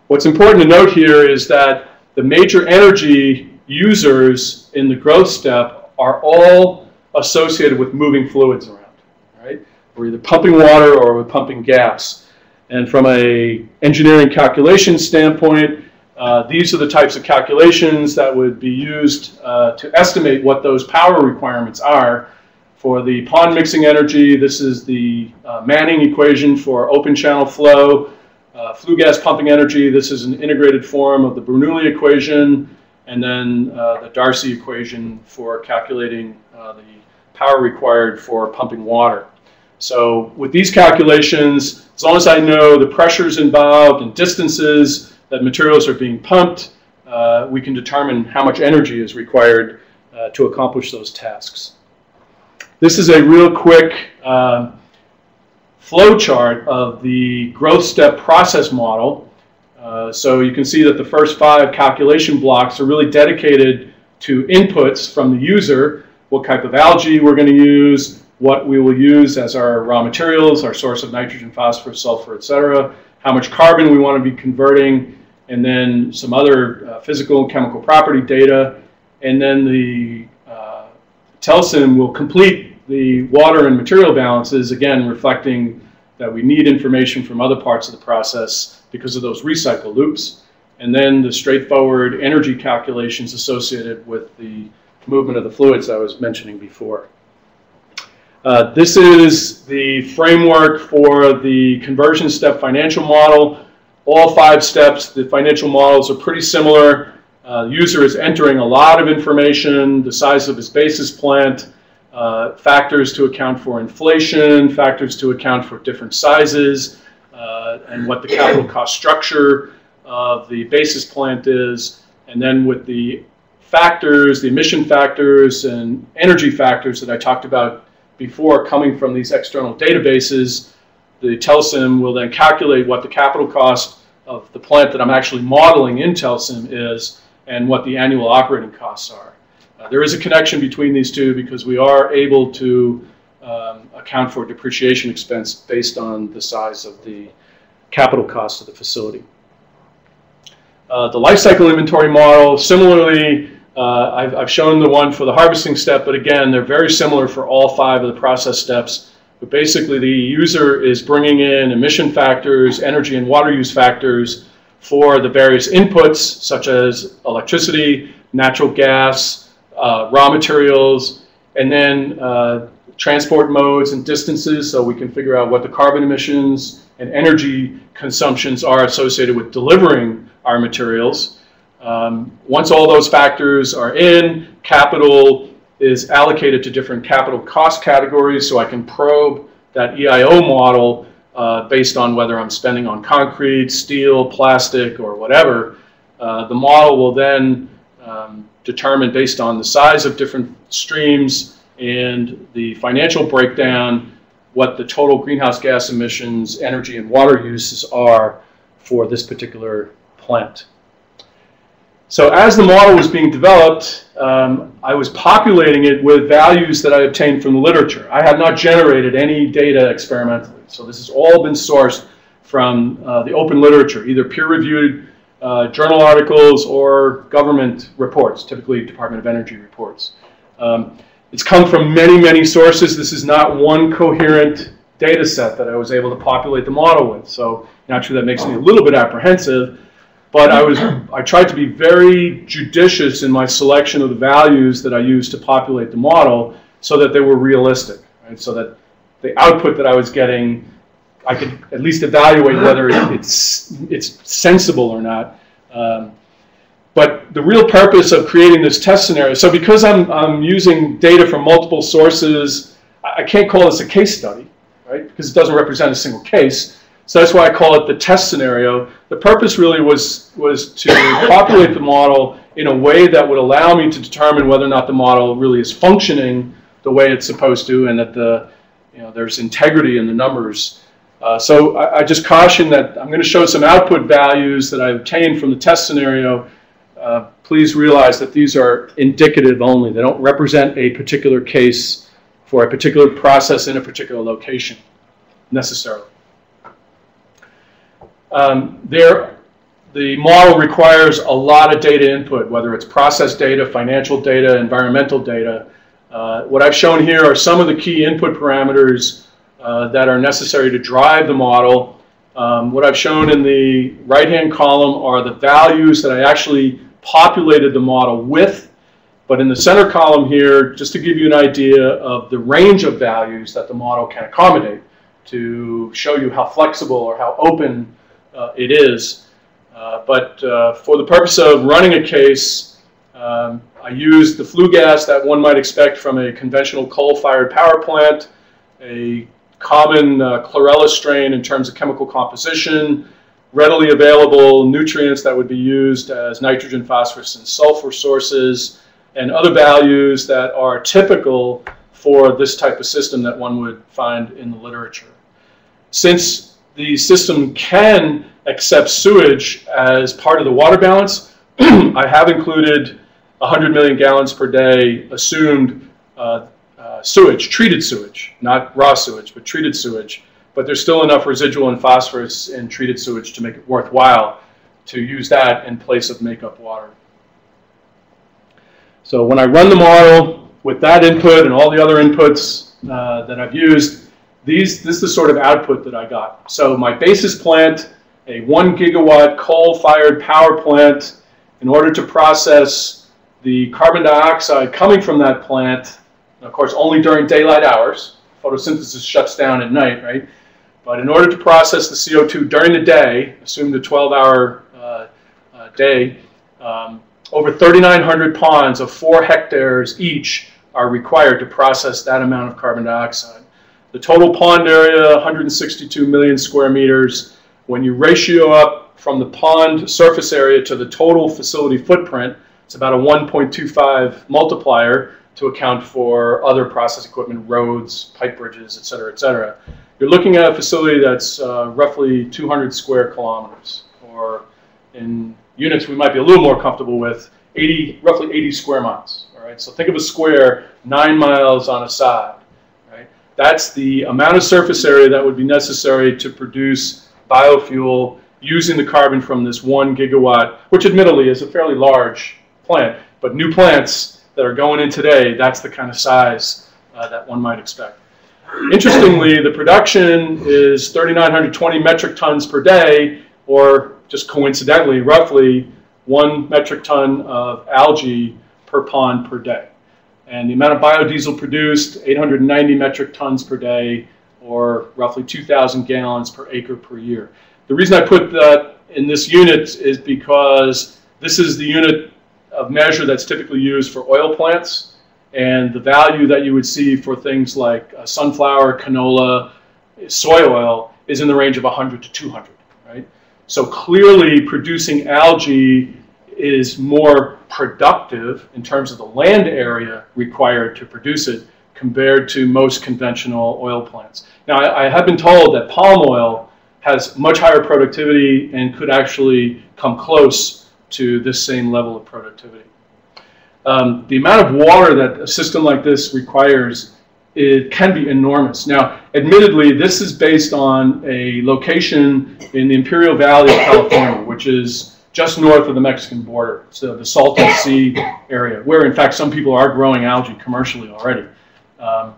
[SPEAKER 10] What's important to note here is that the major energy users in the growth step are all associated with moving fluids around, right? We're either pumping water or we're pumping gas. And from a engineering calculation standpoint, uh, these are the types of calculations that would be used uh, to estimate what those power requirements are. For the pond mixing energy, this is the uh, Manning equation for open channel flow. Uh, flue gas pumping energy, this is an integrated form of the Bernoulli equation, and then uh, the Darcy equation for calculating uh, the power required for pumping water. So with these calculations, as long as I know the pressures involved and distances, that materials are being pumped, uh, we can determine how much energy is required uh, to accomplish those tasks. This is a real quick uh, flow chart of the growth step process model. Uh, so you can see that the first five calculation blocks are really dedicated to inputs from the user, what type of algae we're going to use, what we will use as our raw materials, our source of nitrogen, phosphorus, sulfur, etc., how much carbon we want to be converting, and then some other uh, physical and chemical property data, and then the uh, TELSIM will complete the water and material balances, again reflecting that we need information from other parts of the process because of those recycle loops, and then the straightforward energy calculations associated with the movement of the fluids I was mentioning before. Uh, this is the framework for the conversion step financial model all five steps, the financial models are pretty similar. Uh, the user is entering a lot of information, the size of his basis plant, uh, factors to account for inflation, factors to account for different sizes, uh, and what the capital cost structure of the basis plant is. And then with the factors, the emission factors and energy factors that I talked about before coming from these external databases, the TELSIM will then calculate what the capital cost of the plant that I'm actually modeling in TELSIM is and what the annual operating costs are. Uh, there is a connection between these two because we are able to um, account for depreciation expense based on the size of the capital cost of the facility. Uh, the life cycle inventory model, similarly, uh, I've, I've, shown the one for the harvesting step, but again, they're very similar for all five of the process steps. But basically, the user is bringing in emission factors, energy and water use factors for the various inputs, such as electricity, natural gas, uh, raw materials, and then uh, transport modes and distances so we can figure out what the carbon emissions and energy consumptions are associated with delivering our materials. Um, once all those factors are in, capital is allocated to different capital cost categories so I can probe that EIO model uh, based on whether I'm spending on concrete, steel, plastic, or whatever. Uh, the model will then um, determine based on the size of different streams and the financial breakdown what the total greenhouse gas emissions, energy, and water uses are for this particular plant. So as the model was being developed, um, I was populating it with values that I obtained from the literature. I have not generated any data experimentally. So this has all been sourced from uh, the open literature, either peer-reviewed uh, journal articles or government reports, typically Department of Energy reports. Um, it's come from many, many sources. This is not one coherent data set that I was able to populate the model with. So naturally that makes me a little bit apprehensive but I was I tried to be very judicious in my selection of the values that I used to populate the model so that they were realistic. right? So that the output that I was getting, I could at least evaluate whether it's it's sensible or not. Um, but the real purpose of creating this test scenario, so because I'm, I'm using data from multiple sources, I can't call this a case study, right? Because it doesn't represent a single case. So that's why I call it the test scenario. The purpose really was, was to populate the model in a way that would allow me to determine whether or not the model really is functioning the way it's supposed to and that the, you know, there's integrity in the numbers. Uh, so I, I just caution that I'm going to show some output values that I obtained from the test scenario. Uh, please realize that these are indicative only. They don't represent a particular case for a particular process in a particular location necessarily. Um, there, the model requires a lot of data input, whether it's process data, financial data, environmental data. Uh, what I've shown here are some of the key input parameters uh, that are necessary to drive the model. Um, what I've shown in the right-hand column are the values that I actually populated the model with. But in the center column here, just to give you an idea of the range of values that the model can accommodate to show you how flexible or how open uh, it is. Uh, but uh, for the purpose of running a case, um, I used the flue gas that one might expect from a conventional coal-fired power plant, a common uh, chlorella strain in terms of chemical composition, readily available nutrients that would be used as nitrogen, phosphorus, and sulfur sources, and other values that are typical for this type of system that one would find in the literature. Since the system can accept sewage as part of the water balance, I have included 100 million gallons per day assumed uh, uh, sewage, treated sewage, not raw sewage, but treated sewage. But there's still enough residual and phosphorus in treated sewage to make it worthwhile to use that in place of makeup water. So when I run the model with that input and all the other inputs uh, that I've used, these, this is the sort of output that I got. So my basis plant, a one gigawatt coal-fired power plant, in order to process the carbon dioxide coming from that plant, of course only during daylight hours, photosynthesis shuts down at night, right? But in order to process the CO2 during the day, assume the 12-hour uh, uh, day, um, over 3,900 ponds of four hectares each are required to process that amount of carbon dioxide. The total pond area, 162 million square meters. When you ratio up from the pond surface area to the total facility footprint, it's about a 1.25 multiplier to account for other process equipment, roads, pipe bridges, et cetera, et cetera. You're looking at a facility that's uh, roughly 200 square kilometers, or in units we might be a little more comfortable with, 80, roughly 80 square miles. All right, so think of a square nine miles on a side. Right, that's the amount of surface area that would be necessary to produce biofuel using the carbon from this one gigawatt, which admittedly is a fairly large plant, but new plants that are going in today, that's the kind of size uh, that one might expect. Interestingly, the production is 3,920 metric tons per day, or just coincidentally, roughly one metric ton of algae per pond per day. And the amount of biodiesel produced, 890 metric tons per day, or roughly 2,000 gallons per acre per year. The reason I put that in this unit is because this is the unit of measure that's typically used for oil plants, and the value that you would see for things like uh, sunflower, canola, soy oil is in the range of 100 to 200, right? So clearly producing algae is more productive in terms of the land area required to produce it compared to most conventional oil plants. Now, I, I have been told that palm oil has much higher productivity and could actually come close to this same level of productivity. Um, the amount of water that a system like this requires it can be enormous. Now, admittedly, this is based on a location in the Imperial Valley of California, which is just north of the Mexican border, so the Salton Sea area, where in fact some people are growing algae commercially already. Um,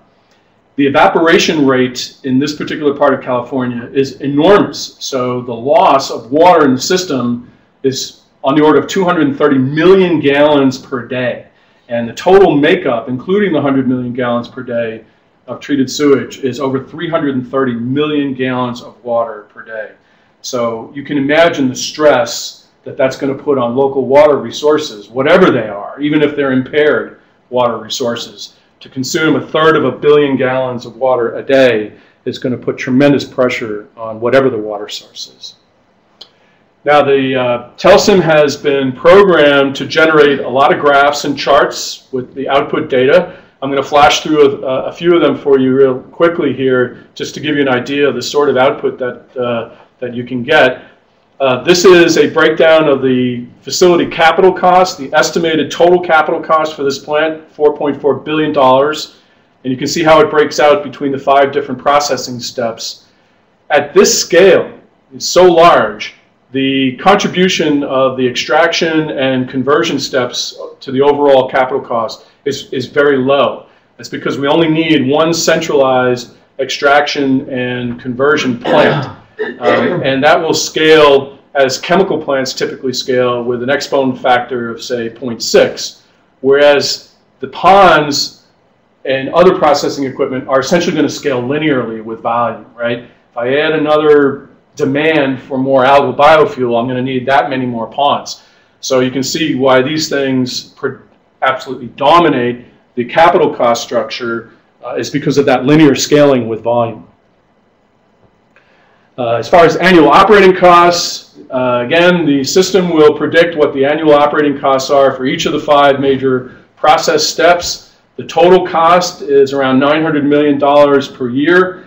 [SPEAKER 10] the evaporation rate in this particular part of California is enormous. So the loss of water in the system is on the order of 230 million gallons per day. And the total makeup, including the 100 million gallons per day, of treated sewage is over 330 million gallons of water per day. So you can imagine the stress that that's going to put on local water resources, whatever they are, even if they're impaired water resources. To consume a third of a billion gallons of water a day is going to put tremendous pressure on whatever the water source is. Now, the uh, Telsim has been programmed to generate a lot of graphs and charts with the output data. I'm going to flash through a, a few of them for you real quickly here, just to give you an idea of the sort of output that, uh, that you can get. Uh, this is a breakdown of the facility capital cost, the estimated total capital cost for this plant, $4.4 billion. And you can see how it breaks out between the five different processing steps. At this scale, it's so large, the contribution of the extraction and conversion steps to the overall capital cost is, is very low. That's because we only need one centralized extraction and conversion plant. Um, and that will scale as chemical plants typically scale with an exponent factor of, say, 0.6, whereas the ponds and other processing equipment are essentially going to scale linearly with volume, right? If I add another demand for more algal biofuel, I'm going to need that many more ponds. So you can see why these things absolutely dominate the capital cost structure uh, is because of that linear scaling with volume. Uh, as far as annual operating costs, uh, again, the system will predict what the annual operating costs are for each of the five major process steps. The total cost is around $900 million per year.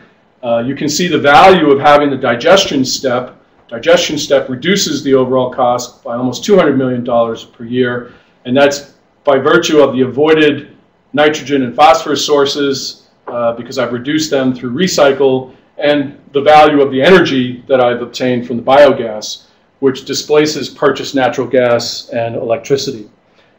[SPEAKER 10] Uh, you can see the value of having the digestion step. Digestion step reduces the overall cost by almost $200 million per year, and that's by virtue of the avoided nitrogen and phosphorus sources uh, because I've reduced them through recycle and the value of the energy that I've obtained from the biogas, which displaces purchased natural gas and electricity.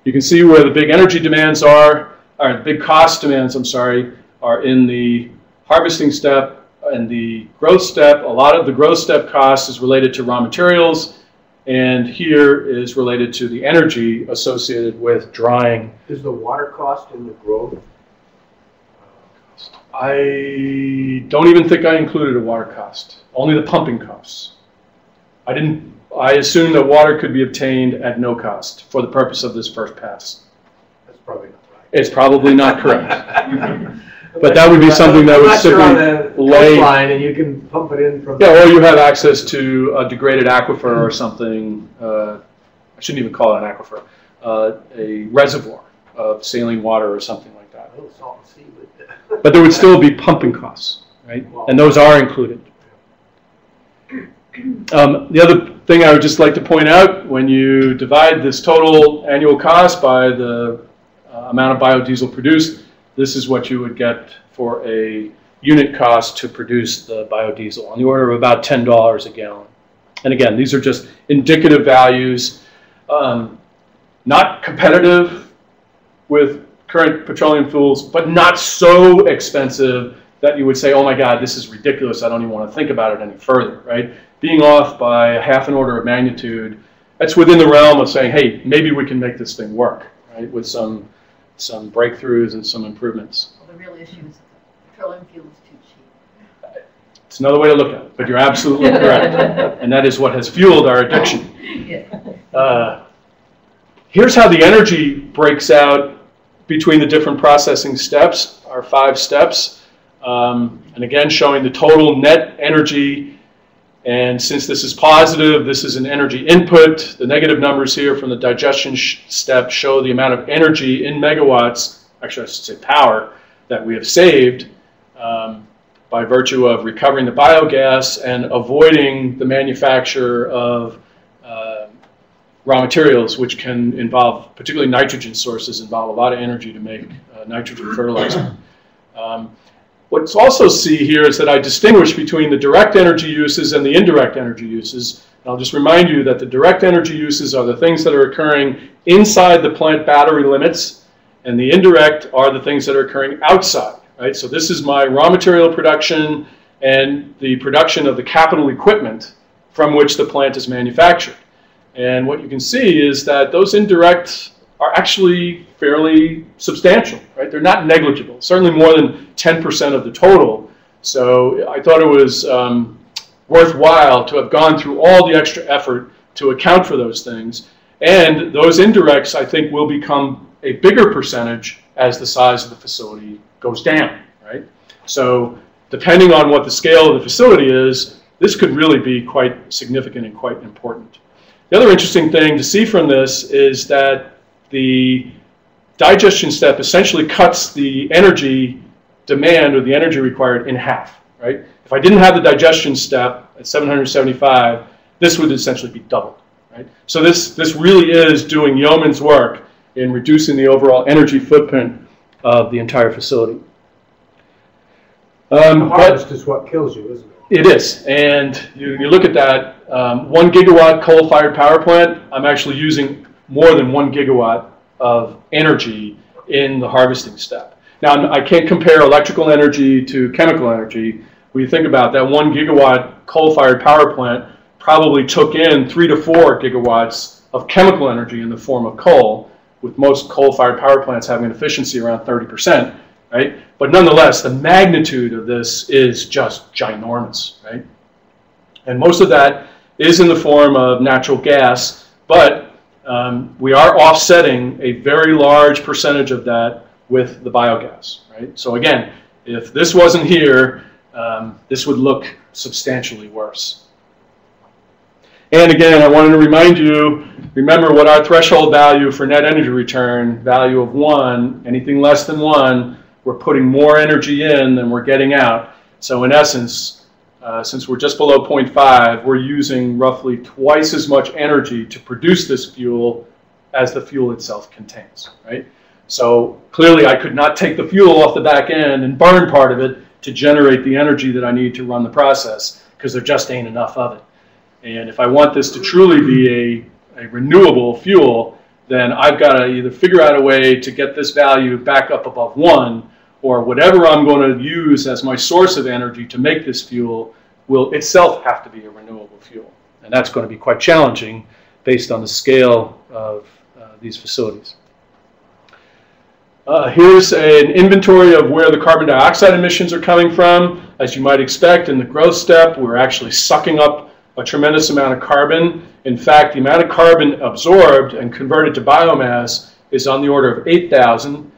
[SPEAKER 10] You can see where the big energy demands are, or the big cost demands, I'm sorry, are in the harvesting step and the growth step. A lot of the growth step cost is related to raw materials, and here is related to the energy associated with drying.
[SPEAKER 2] Is the water cost in the growth?
[SPEAKER 10] I don't even think I included a water cost, only the pumping costs. I didn't, I assumed that water could be obtained at no cost for the purpose of this first pass.
[SPEAKER 2] That's probably not right.
[SPEAKER 10] It's probably not correct. But that would be something that would
[SPEAKER 2] Unless you're on
[SPEAKER 10] simply
[SPEAKER 2] the
[SPEAKER 10] lay-
[SPEAKER 2] coastline and you can pump it in from.
[SPEAKER 10] Yeah, or you have access to a degraded aquifer or something, uh, I shouldn't even call it an aquifer, uh, a reservoir of saline water or something like that.
[SPEAKER 2] A little Salton Sea with
[SPEAKER 10] But there would still be pumping costs, right? And those are included. Um, the other thing I would just like to point out, when you divide this total annual cost by the uh, amount of biodiesel produced, this is what you would get for a unit cost to produce the biodiesel on the order of about $10 a gallon. And again, these are just indicative values, um, not competitive with current petroleum fuels, but not so expensive that you would say, oh my God, this is ridiculous. I don't even want to think about it any further, right? Being off by half an order of magnitude, that's within the realm of saying, hey, maybe we can make this thing work, right? With some, some breakthroughs and some improvements.
[SPEAKER 9] Well, the real issue is petroleum fuel is too cheap.
[SPEAKER 10] It's another way to look at it, but you're absolutely correct. And that is what has fueled our addiction.
[SPEAKER 9] Yeah.
[SPEAKER 10] Uh, here's how the energy breaks out between the different processing steps, our five steps. Um, and again, showing the total net energy. And since this is positive, this is an energy input. The negative numbers here from the digestion step show the amount of energy in megawatts, actually I should say power, that we have saved um, by virtue of recovering the biogas and avoiding the manufacture of uh, raw materials, which can involve, particularly nitrogen sources, involve a lot of energy to make uh, nitrogen fertilizer. Um, what's also see here is that I distinguish between the direct energy uses and the indirect energy uses. And I'll just remind you that the direct energy uses are the things that are occurring inside the plant battery limits, and the indirect are the things that are occurring outside. Right? So this is my raw material production and the production of the capital equipment from which the plant is manufactured. And what you can see is that those indirect are actually fairly substantial, right? They're not negligible, certainly more than 10% of the total. So I thought it was um, worthwhile to have gone through all the extra effort to account for those things. And those indirects, I think, will become a bigger percentage as the size of the facility goes down, right? So depending on what the scale of the facility is, this could really be quite significant and quite important. The other interesting thing to see from this is that the digestion step essentially cuts the energy demand or the energy required in half, right? If I didn't have the digestion step at 775, this would essentially be doubled, right? So this, this really is doing yeoman's work in reducing the overall energy footprint of the entire facility.
[SPEAKER 2] The
[SPEAKER 10] Um, but
[SPEAKER 2] harvest is what kills you, isn't it?
[SPEAKER 10] it is, and you, you look at that, um, one gigawatt coal-fired power plant, I'm actually using more than one gigawatt of energy in the harvesting step. Now, I'm- can't compare electrical energy to chemical energy. You think about that, one gigawatt coal-fired power plant probably took in three to four gigawatts of chemical energy in the form of coal, with most coal-fired power plants having an efficiency around 30%, right? But nonetheless, the magnitude of this is just ginormous, right? And most of that is in the form of natural gas, but um, we are offsetting a very large percentage of that with the biogas, right? So again, if this wasn't here, um, this would look substantially worse. And again, I wanted to remind you, remember what our threshold value for net energy return, value of one, anything less than one, we're putting more energy in than we're getting out. So in essence, uh, since we're just below 0.5, we're using roughly twice as much energy to produce this fuel as the fuel itself contains, right? So clearly I could not take the fuel off the back end and burn part of it to generate the energy that I need to run the process because there just ain't enough of it. And if I want this to truly be a, a renewable fuel, then I've got to either figure out a way to get this value back up above one, or whatever I'm going to use as my source of energy to make this fuel will itself have to be a renewable fuel. And that's going to be quite challenging based on the scale of uh, these facilities. Uh, here's an inventory of where the carbon dioxide emissions are coming from. As you might expect, in the growth step, we're actually sucking up a tremendous amount of carbon. In fact, the amount of carbon absorbed and converted to biomass is on the order of 8,000,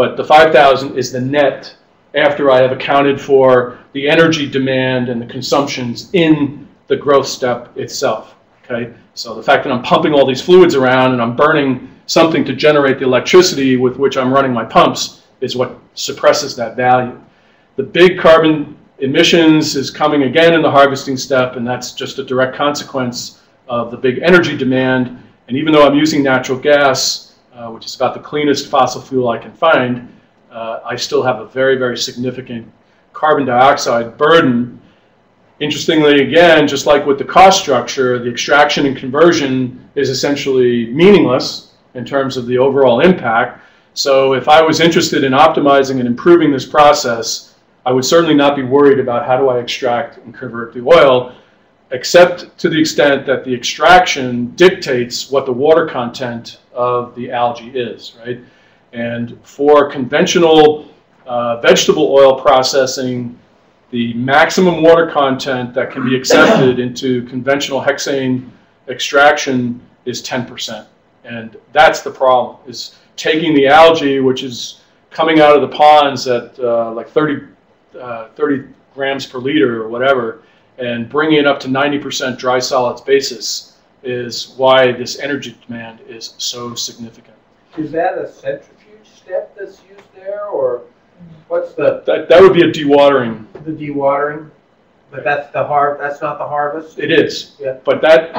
[SPEAKER 10] but the 5,000 is the net after I have accounted for the energy demand and the consumptions in the growth step itself. Okay, so the fact that I'm pumping all these fluids around and I'm burning something to generate the electricity with which I'm running my pumps is what suppresses that value. The big carbon emissions is coming again in the harvesting step, and that's just a direct consequence of the big energy demand. And even though I'm using natural gas, uh, which is about the cleanest fossil fuel I can find, uh, I still have a very, very significant carbon dioxide burden. Interestingly, again, just like with the cost structure, the extraction and conversion is essentially meaningless in terms of the overall impact. So if I was interested in optimizing and improving this process, I would certainly not be worried about how do I extract and convert the oil, except to the extent that the extraction dictates what the water content of the algae is, right? And for conventional uh, vegetable oil processing, the maximum water content that can be accepted into conventional hexane extraction is 10%. And that's the problem, is taking the algae, which is coming out of the ponds at uh, like 30, uh, 30 grams per liter or whatever, and bringing it up to 90% dry solids basis is why this energy demand is so significant.
[SPEAKER 2] Is that a centrifuge step that's used there, or what's the,
[SPEAKER 10] That, that would be a dewatering.
[SPEAKER 2] the dewatering? But that's the har, that's not the harvest?
[SPEAKER 10] It is,
[SPEAKER 2] Yeah.
[SPEAKER 10] but that,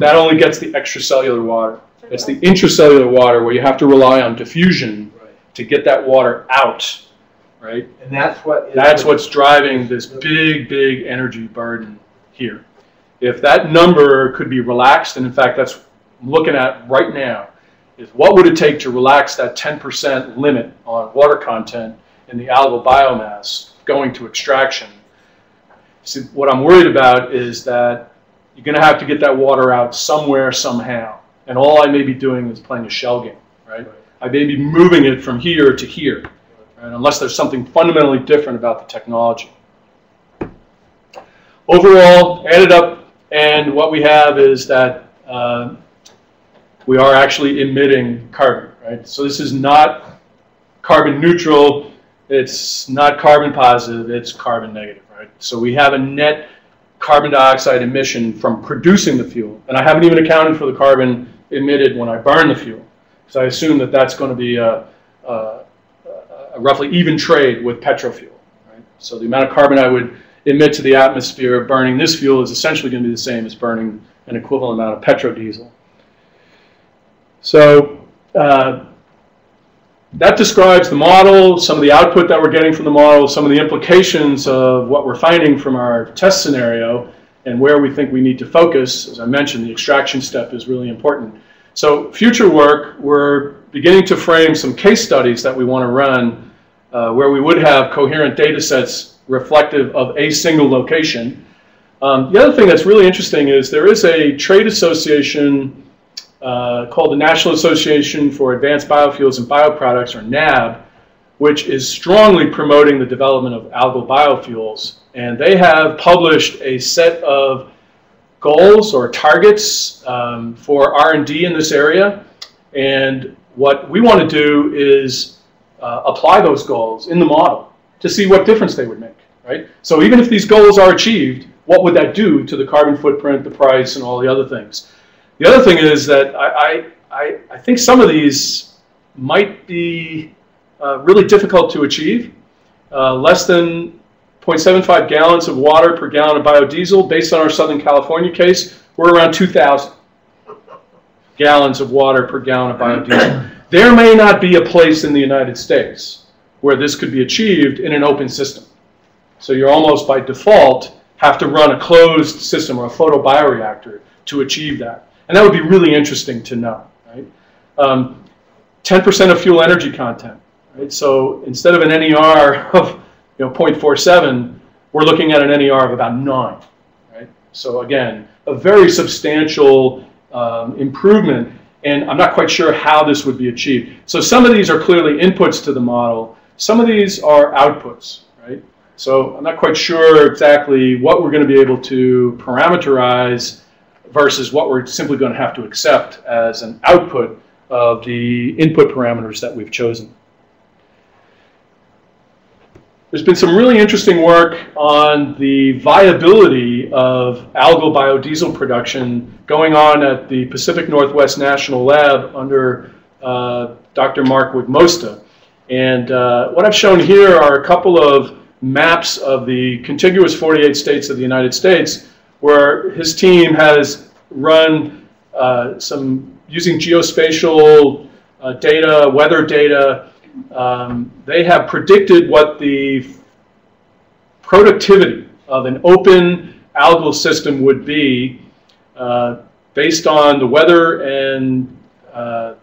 [SPEAKER 10] that only gets the extracellular water. It's the intracellular water where you have to rely on diffusion to get that water out, right?
[SPEAKER 2] And that's what is.
[SPEAKER 10] That's what's driving this big, big energy burden here. If that number could be relaxed, and in fact, that's I'm looking at right now, is what would it take to relax that 10% limit on water content in the algal biomass going to extraction? See, what I'm worried about is that you're going to have to get that water out somewhere, somehow. And all I may be doing is playing a shell game, right? I may be moving it from here to here, right, unless there's something fundamentally different about the technology. Overall, added up, and what we have is that uh, we are actually emitting carbon, right? So this is not carbon neutral, it's not carbon positive, it's carbon negative, right? So we have a net carbon dioxide emission from producing the fuel. And I haven't even accounted for the carbon emitted when I burn the fuel. So I assume that that's going to be a, a, a roughly even trade with petrofuel. Right? So the amount of carbon I would emit to the atmosphere burning this fuel is essentially going to be the same as burning an equivalent amount of petrodiesel. So uh, that describes the model, some of the output that we're getting from the model, some of the implications of what we're finding from our test scenario, and where we think we need to focus. As I mentioned, the extraction step is really important. So future work, we're beginning to frame some case studies that we want to run uh, where we would have coherent data sets reflective of a single location. Um, the other thing that's really interesting is there is a trade association uh, called the National Association for Advanced Biofuels and Bioproducts, or NAB, which is strongly promoting the development of algal biofuels. And they have published a set of goals or targets um, for R&D in this area. And what we want to do is uh, apply those goals in the model to see what difference they would make, right? So even if these goals are achieved, what would that do to the carbon footprint, the price, and all the other things? The other thing is that I, I, I think some of these might be uh, really difficult to achieve. Uh, less than 0.75 gallons of water per gallon of biodiesel, based on our Southern California case, we're around 2,000 gallons of water per gallon of biodiesel. There may not be a place in the United States where this could be achieved in an open system. So you're almost by default have to run a closed system or a photobioreactor to achieve that. And that would be really interesting to know, right? 10% um, of fuel energy content, right? So instead of an NER of you know, 0.47, we're looking at an NER of about 9, right? So again, a very substantial um, improvement, and I'm not quite sure how this would be achieved. So some of these are clearly inputs to the model. Some of these are outputs, right? So I'm not quite sure exactly what we're going to be able to parameterize versus what we're simply going to have to accept as an output of the input parameters that we've chosen. There's been some really interesting work on the viability of algal biodiesel production going on at the Pacific Northwest National Lab under uh, Dr. Mark Wigmosta. And uh, what I've shown here are a couple of maps of the contiguous 48 states of the United States where his team has run uh, some using geospatial uh, data, weather data. Um, they have predicted what the productivity of an open algal system would be uh, based on the weather and uh, uh,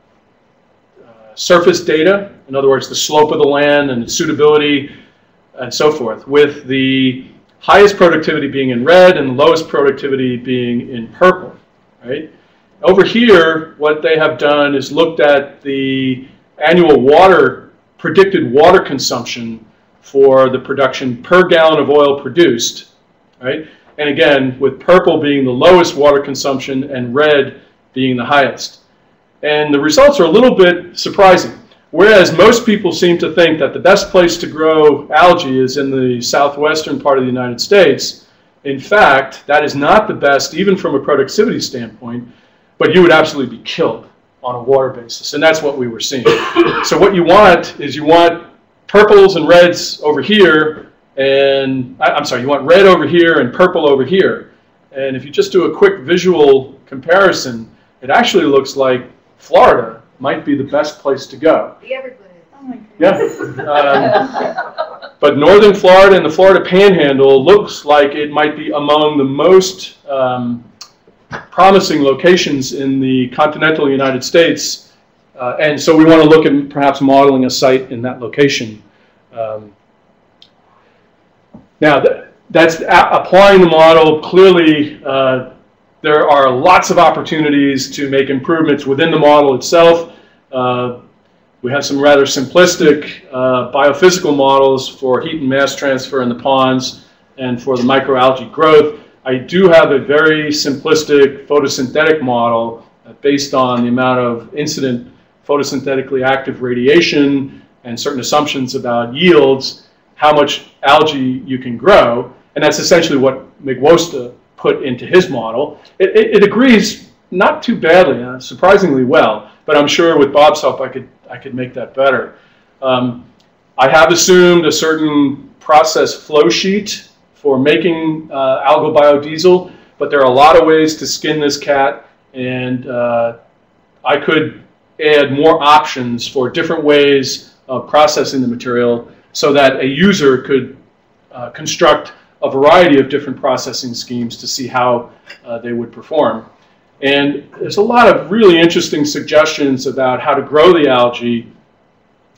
[SPEAKER 10] surface data, in other words, the slope of the land and suitability and so forth, with the highest productivity being in red and the lowest productivity being in purple, right? Over here, what they have done is looked at the annual water, predicted water consumption for the production per gallon of oil produced, right? And again, with purple being the lowest water consumption and red being the highest. And the results are a little bit surprising. Whereas most people seem to think that the best place to grow algae is in the southwestern part of the United States, in fact, that is not the best, even from a productivity standpoint, but you would absolutely be killed on a water basis. And that's what we were seeing. so what you want is you want purples and reds over here, and I'm sorry, you want red over here and purple over here. And if you just do a quick visual comparison, it actually looks like Florida might be the best place to go.
[SPEAKER 9] The Everglades.
[SPEAKER 3] Oh my
[SPEAKER 10] Yeah. Um, but northern Florida and the Florida Panhandle looks like it might be among the most um, promising locations in the continental United States. Uh, and so we want to look at perhaps modeling a site in that location. Um, now, th that's applying the model. Clearly, uh, there are lots of opportunities to make improvements within the model itself. Uh, We have some rather simplistic uh, biophysical models for heat and mass transfer in the ponds and for the microalgae growth. I do have a very simplistic photosynthetic model based on the amount of incident photosynthetically active radiation and certain assumptions about yields, how much algae you can grow. And that's essentially what Wigmosta put into his model. It, it, it agrees not too badly, uh, surprisingly well, but I'm sure with Bob's help I could, I could make that better. Um, I have assumed a certain process flow sheet for making uh, algal biodiesel, but there are a lot of ways to skin this cat, and uh, I could add more options for different ways of processing the material so that a user could uh, construct a variety of different processing schemes to see how uh, they would perform. And there's a lot of really interesting suggestions about how to grow the algae,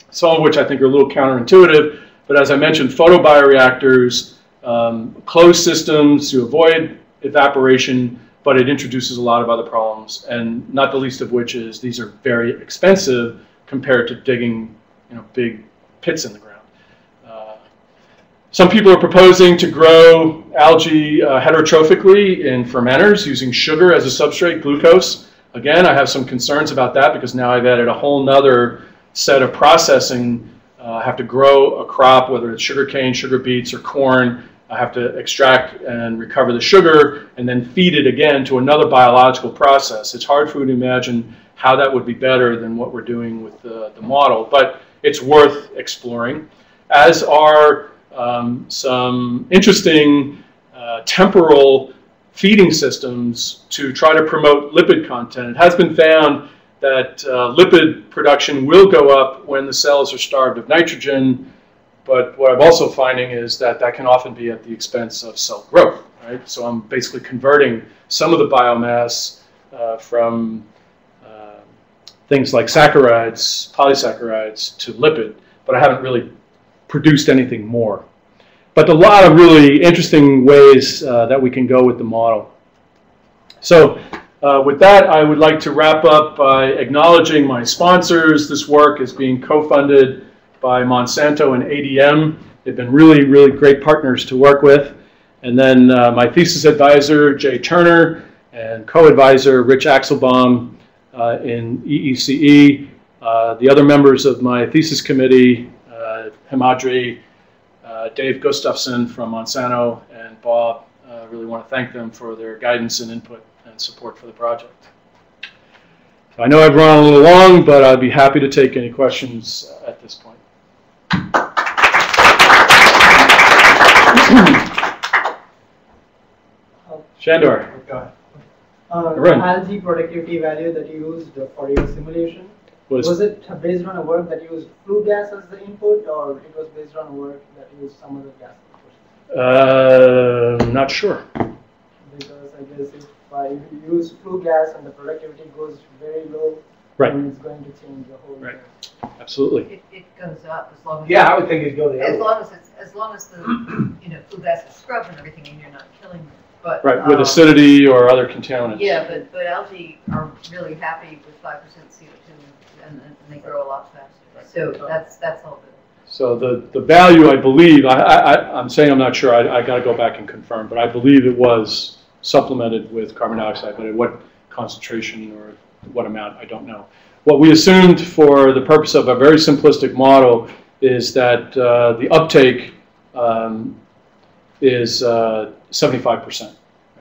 [SPEAKER 10] some of which I think are a little counterintuitive. But as I mentioned, photobioreactors, um, closed systems to avoid evaporation, but it introduces a lot of other problems, and not the least of which is these are very expensive compared to digging, you know, big pits in the ground. Uh, some people are proposing to grow algae uh, heterotrophically in fermenters using sugar as a substrate, glucose. Again, I have some concerns about that because now I've added a whole nother set of processing. Uh, I have to grow a crop, whether it's sugarcane, sugar beets, or corn. I have to extract and recover the sugar and then feed it again to another biological process. It's hard for me to imagine how that would be better than what we're doing with the, the model, but it's worth exploring, as are um, some interesting uh, temporal feeding systems to try to promote lipid content. It has been found that uh, lipid production will go up when the cells are starved of nitrogen, but what I'm also finding is that that can often be at the expense of cell growth, right? So I'm basically converting some of the biomass uh, from uh, things like saccharides, polysaccharides, to lipid, but I haven't really produced anything more but a lot of really interesting ways uh, that we can go with the model. So uh, with that, I would like to wrap up by acknowledging my sponsors. This work is being co-funded by Monsanto and ADM. They've been really, really great partners to work with. And then uh, my thesis advisor, Jay Turner, and co-advisor, Rich Axelbaum uh, in EECE. Uh, the other members of my thesis committee, uh, uh, Dave Gustafson from Monsanto and Bob. Uh, really want to thank them for their guidance and input and support for the project. I know I've run a little long, but I'd be happy to take any questions at this point. Shandor.
[SPEAKER 6] Uh, the
[SPEAKER 10] Run.
[SPEAKER 6] algae productivity value that you used for your simulation,
[SPEAKER 10] Was,
[SPEAKER 6] was it based on a work that used flue gas as the input or it was based on a work that used some other gas input?
[SPEAKER 10] uh, not sure.
[SPEAKER 6] Because I guess if I use flue gas and the productivity goes very low,
[SPEAKER 10] Right.
[SPEAKER 6] then it's going to change the whole.
[SPEAKER 10] Right. Absolutely.
[SPEAKER 9] It, it goes up as long as.
[SPEAKER 2] Yeah, I would think it'd go the other
[SPEAKER 9] As
[SPEAKER 2] way.
[SPEAKER 9] long as it's, as long as the, you know, flue gas is scrubbed and everything and you're not killing them, but.
[SPEAKER 10] Right, with
[SPEAKER 9] um,
[SPEAKER 10] acidity or other contaminants.
[SPEAKER 9] Yeah, but, but algae are really happy with five percent CO two and, and they grow a lot faster. So that's, that's all good.
[SPEAKER 10] So the, the value, I believe, I, I, I- I'm saying I'm not sure, I, I gotta go back and confirm, but I believe it was supplemented with carbon dioxide, but at what concentration or what amount, I don't know. What we assumed for the purpose of a very simplistic model is that uh, the uptake um, is uh, 75%. right?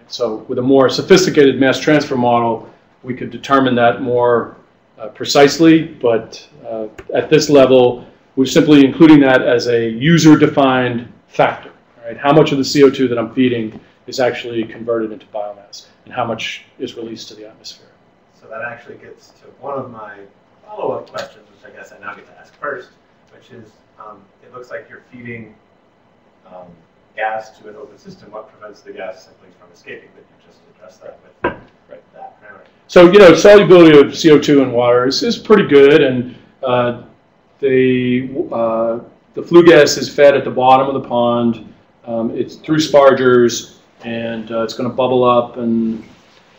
[SPEAKER 10] So with a more sophisticated mass transfer model, we could determine that more uh, precisely, but uh, at this level, we're simply including that as a user-defined factor. Right? How much of the CO2 that I'm feeding is actually converted into biomass, and how much is released to the atmosphere.
[SPEAKER 4] So that actually gets to one of my follow-up questions, which I guess I now get to ask first, which is, um, it looks like you're feeding um, gas to an open system. What prevents the gas simply from escaping? But you just addressed that with
[SPEAKER 10] Right.
[SPEAKER 4] that parameter.
[SPEAKER 10] So, you know, solubility of CO2 in water is, is pretty good, and uh, the, uh, the flue gas is fed at the bottom of the pond. Um, it's through spargers, and uh, it's going to bubble up, and,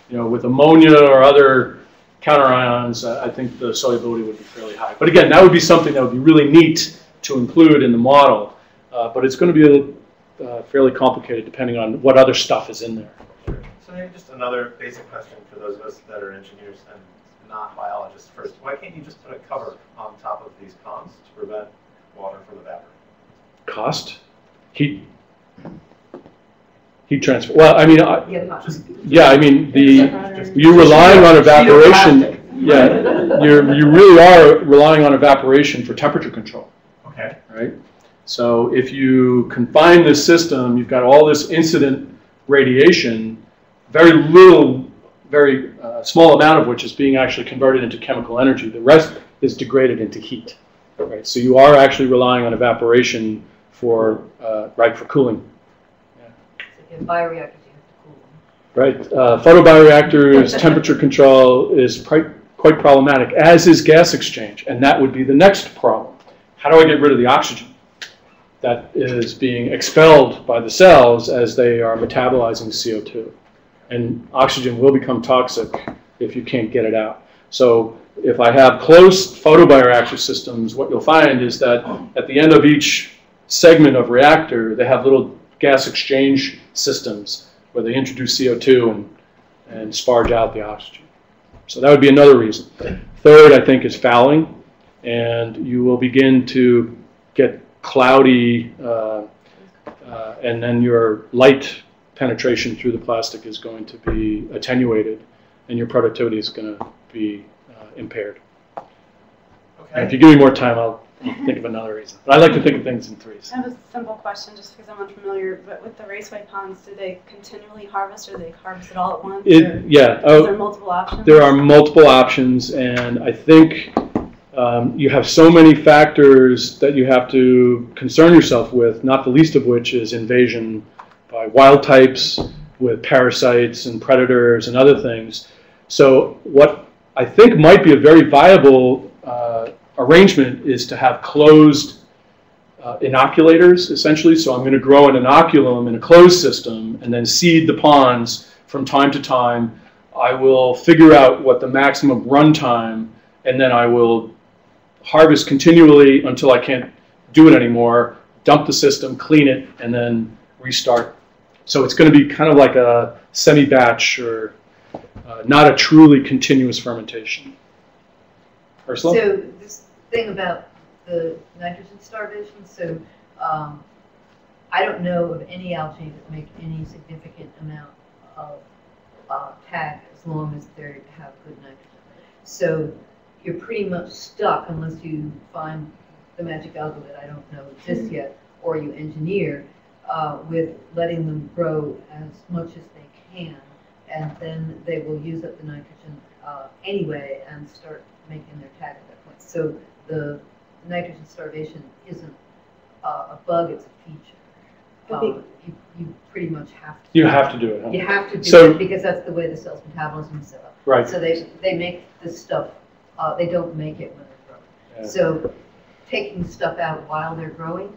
[SPEAKER 10] you know, with ammonia or other counterions, uh, I think the solubility would be fairly high. But again, that would be something that would be really neat to include in the model, uh, but it's going to be uh, fairly complicated depending on what other stuff is in there.
[SPEAKER 4] Sure. So maybe just another basic question for those of us that are engineers and not biologists first. Why can't you just put a cover on top of these ponds to prevent water from evaporating?
[SPEAKER 10] Cost, heat, heat transfer. Well, I mean, I-
[SPEAKER 9] Yeah, not-
[SPEAKER 4] Just,
[SPEAKER 10] yeah, I mean, the, you're relying on evaporation. Yeah, you're, you really are relying on evaporation for temperature control.
[SPEAKER 4] okay.
[SPEAKER 10] right? So if you confine this system, you've got all this incident radiation, very little, very uh, small amount of which is being actually converted into chemical energy. The rest is degraded into heat, right? So you are actually relying on evaporation for, uh, right, for cooling,
[SPEAKER 9] Bioreactors, you have to cool them.
[SPEAKER 10] right? Uh, photobioreactors, temperature control is quite, quite problematic, as is gas exchange, and that would be the next problem. How do I get rid of the oxygen that is being expelled by the cells as they are metabolizing CO2? And oxygen will become toxic if you can't get it out. So if I have closed photobioreactor systems, what you'll find is that at the end of each segment of reactor, they have little gas exchange systems where they introduce CO2 and, and sparge out the oxygen. So that would be another reason. Third, I think, is fouling, and you will begin to get cloudy, uh, uh, and then your light penetration through the plastic is going to be attenuated, and your productivity is going to be uh, impaired. And if you give me more time, I'll think of another reason. But I like to think of things in threes.
[SPEAKER 8] I have a simple question, just because I'm unfamiliar, but with the raceway ponds, do they continually harvest, or do they harvest it all at once?
[SPEAKER 10] It, yeah.
[SPEAKER 8] Is
[SPEAKER 10] Oh,
[SPEAKER 8] there multiple options?
[SPEAKER 10] There are multiple options, and I think um, you have so many factors that you have to concern yourself with, not the least of which is invasion by wild types with parasites and predators and other things. So, what I think might be a very viable arrangement is to have closed uh, inoculators, essentially. So, I'm going to grow an inoculum in a closed system and then seed the ponds from time to time I will figure out what the maximum runtime, and then I will harvest continually until I can't do it anymore, dump the system, clean it, and then restart. So it's going to be kind of like a semi-batch or uh, not a truly continuous fermentation. Ursula?
[SPEAKER 9] So this thing about the nitrogen starvation, so um, I don't know of any algae that make any significant amount of uh, tag as long as they have good nitrogen. So you're pretty much stuck unless you find the magic algae that I don't know exists yet, or you engineer uh, with letting them grow as much as they can, and then they will use up the nitrogen uh, anyway and start making their tag at that point. So the nitrogen starvation isn't uh, a bug; it's a feature. Um, you, you pretty much have to.
[SPEAKER 10] You have to do it, huh?
[SPEAKER 9] You have to do
[SPEAKER 10] So-
[SPEAKER 9] it because that's the way the cell's metabolism is set up.
[SPEAKER 10] Right.
[SPEAKER 9] So they, they make this stuff, uh, they don't make it when they're
[SPEAKER 10] Yeah.
[SPEAKER 9] growing. So taking stuff out while they're growing,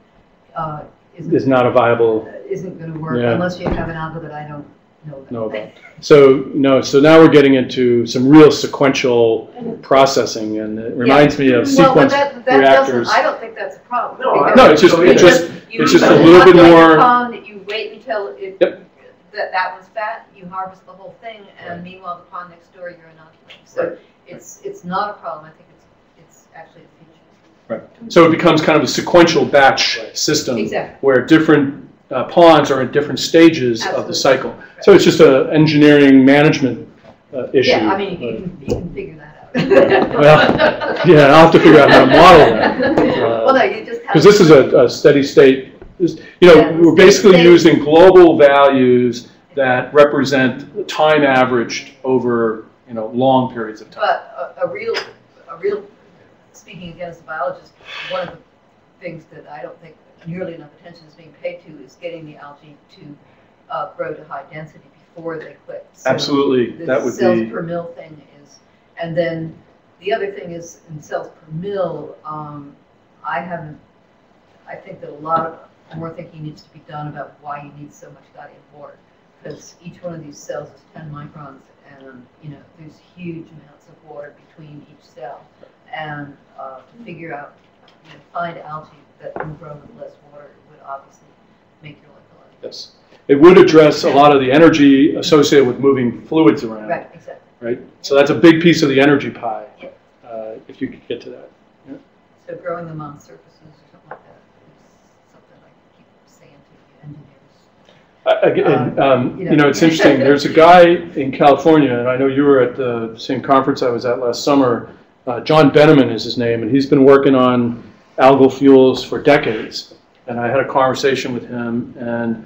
[SPEAKER 9] uh,
[SPEAKER 10] Is
[SPEAKER 9] isn't,
[SPEAKER 10] a viable
[SPEAKER 9] isn't gonna work
[SPEAKER 10] Yeah.
[SPEAKER 9] unless you have an alga that I don't know about.
[SPEAKER 10] So, no, so now we're getting into some real sequential processing, and it reminds me of
[SPEAKER 9] Well,
[SPEAKER 10] sequence
[SPEAKER 9] that, that
[SPEAKER 10] reactors.
[SPEAKER 9] I don't think that's a problem.
[SPEAKER 4] No,
[SPEAKER 10] No, it's just, it's just,
[SPEAKER 9] You-
[SPEAKER 10] it's just a little bit more-
[SPEAKER 9] pond, You wait until it,
[SPEAKER 10] Yep.
[SPEAKER 9] that, that one's fat, you harvest the whole thing, and meanwhile, the pond next door, you're inoculating. So it's, it's not a problem, I think it's, it's actually a feature. Right.
[SPEAKER 10] So it becomes kind of a sequential batch system
[SPEAKER 9] Exactly.
[SPEAKER 10] where different uh, ponds are at different stages of the
[SPEAKER 9] Absolutely.
[SPEAKER 10] cycle. So it's just an engineering management uh, issue.
[SPEAKER 9] Yeah, I mean, you can, you can figure that out.
[SPEAKER 10] Well, yeah, I'll have to figure out how to model that.
[SPEAKER 9] Well, no.
[SPEAKER 10] Because this is a, a steady state, you know,
[SPEAKER 9] Yeah,
[SPEAKER 10] we're basically
[SPEAKER 9] state.
[SPEAKER 10] using global values that represent time averaged over, you know, long periods of time.
[SPEAKER 9] But a, a real, a real, speaking again as a biologist, one of the things that I don't think nearly enough attention is being paid to is getting the algae to uh, grow to high density before they quit. So
[SPEAKER 10] Absolutely, that would be.
[SPEAKER 9] The cells per mill thing is, and then the other thing is in cells per mill, um, I haven't, I think that a lot of more thinking needs to be done about why you need so much guardian water. because each one of these cells is ten microns, and, you know, there's huge amounts of water between each cell. And, uh, to figure out, you know, find algae that can grow with less water would obviously make your life a lot
[SPEAKER 10] Yes. It would address a lot of the energy associated with moving fluids around.
[SPEAKER 9] Right, exactly.
[SPEAKER 10] right? So that's a big piece of the energy pie, uh, if you could get to that.
[SPEAKER 9] So growing them on surfaces or something like that is something I keep saying to you engineers.
[SPEAKER 10] Uh, Again, um,
[SPEAKER 9] you
[SPEAKER 10] you know, it's interesting, there's a guy in California, and I know you were at the same conference I was at last summer, uh, John Benemann is his name, and he's been working on algal fuels for decades. And I had a conversation with him, and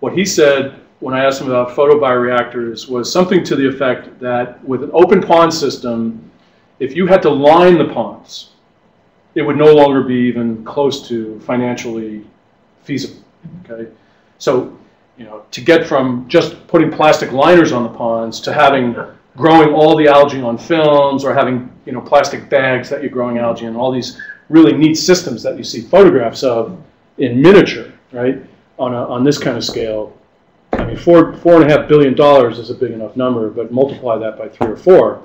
[SPEAKER 10] what he said when I asked him about photobioreactors was something to the effect that with an open pond system, if you had to line the ponds, it would no longer be even close to financially feasible. Okay, so you know to get from just putting plastic liners on the ponds to having growing all the algae on films or having you know plastic bags that you're growing algae in, all these really neat systems that you see photographs of in miniature, right? On a, on this kind of scale, I mean, four four and a half billion dollars is a big enough number, but multiply that by three or four,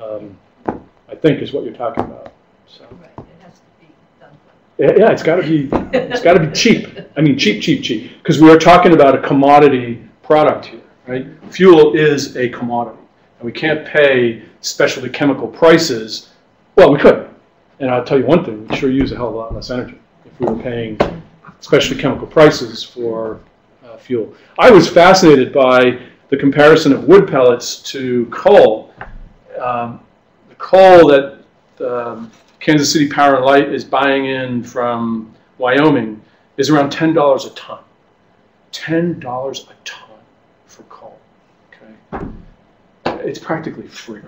[SPEAKER 10] um, I think is what you're talking about. So.
[SPEAKER 9] Right, it has to be done.
[SPEAKER 10] Yeah, yeah, it's got to be. It's got to be cheap. I mean, cheap, cheap, cheap. Because we are talking about a commodity product here, right? Fuel is a commodity, and we can't pay specialty chemical prices. Well, we could, and I'll tell you one thing: we sure use a hell of a lot less energy if we were paying especially chemical prices for uh, fuel. I was fascinated by the comparison of wood pellets to coal. Um, the coal that um, Kansas City Power and Light is buying in from Wyoming is around ten dollars a ton. Ten dollars a ton for coal. Okay, it's practically free.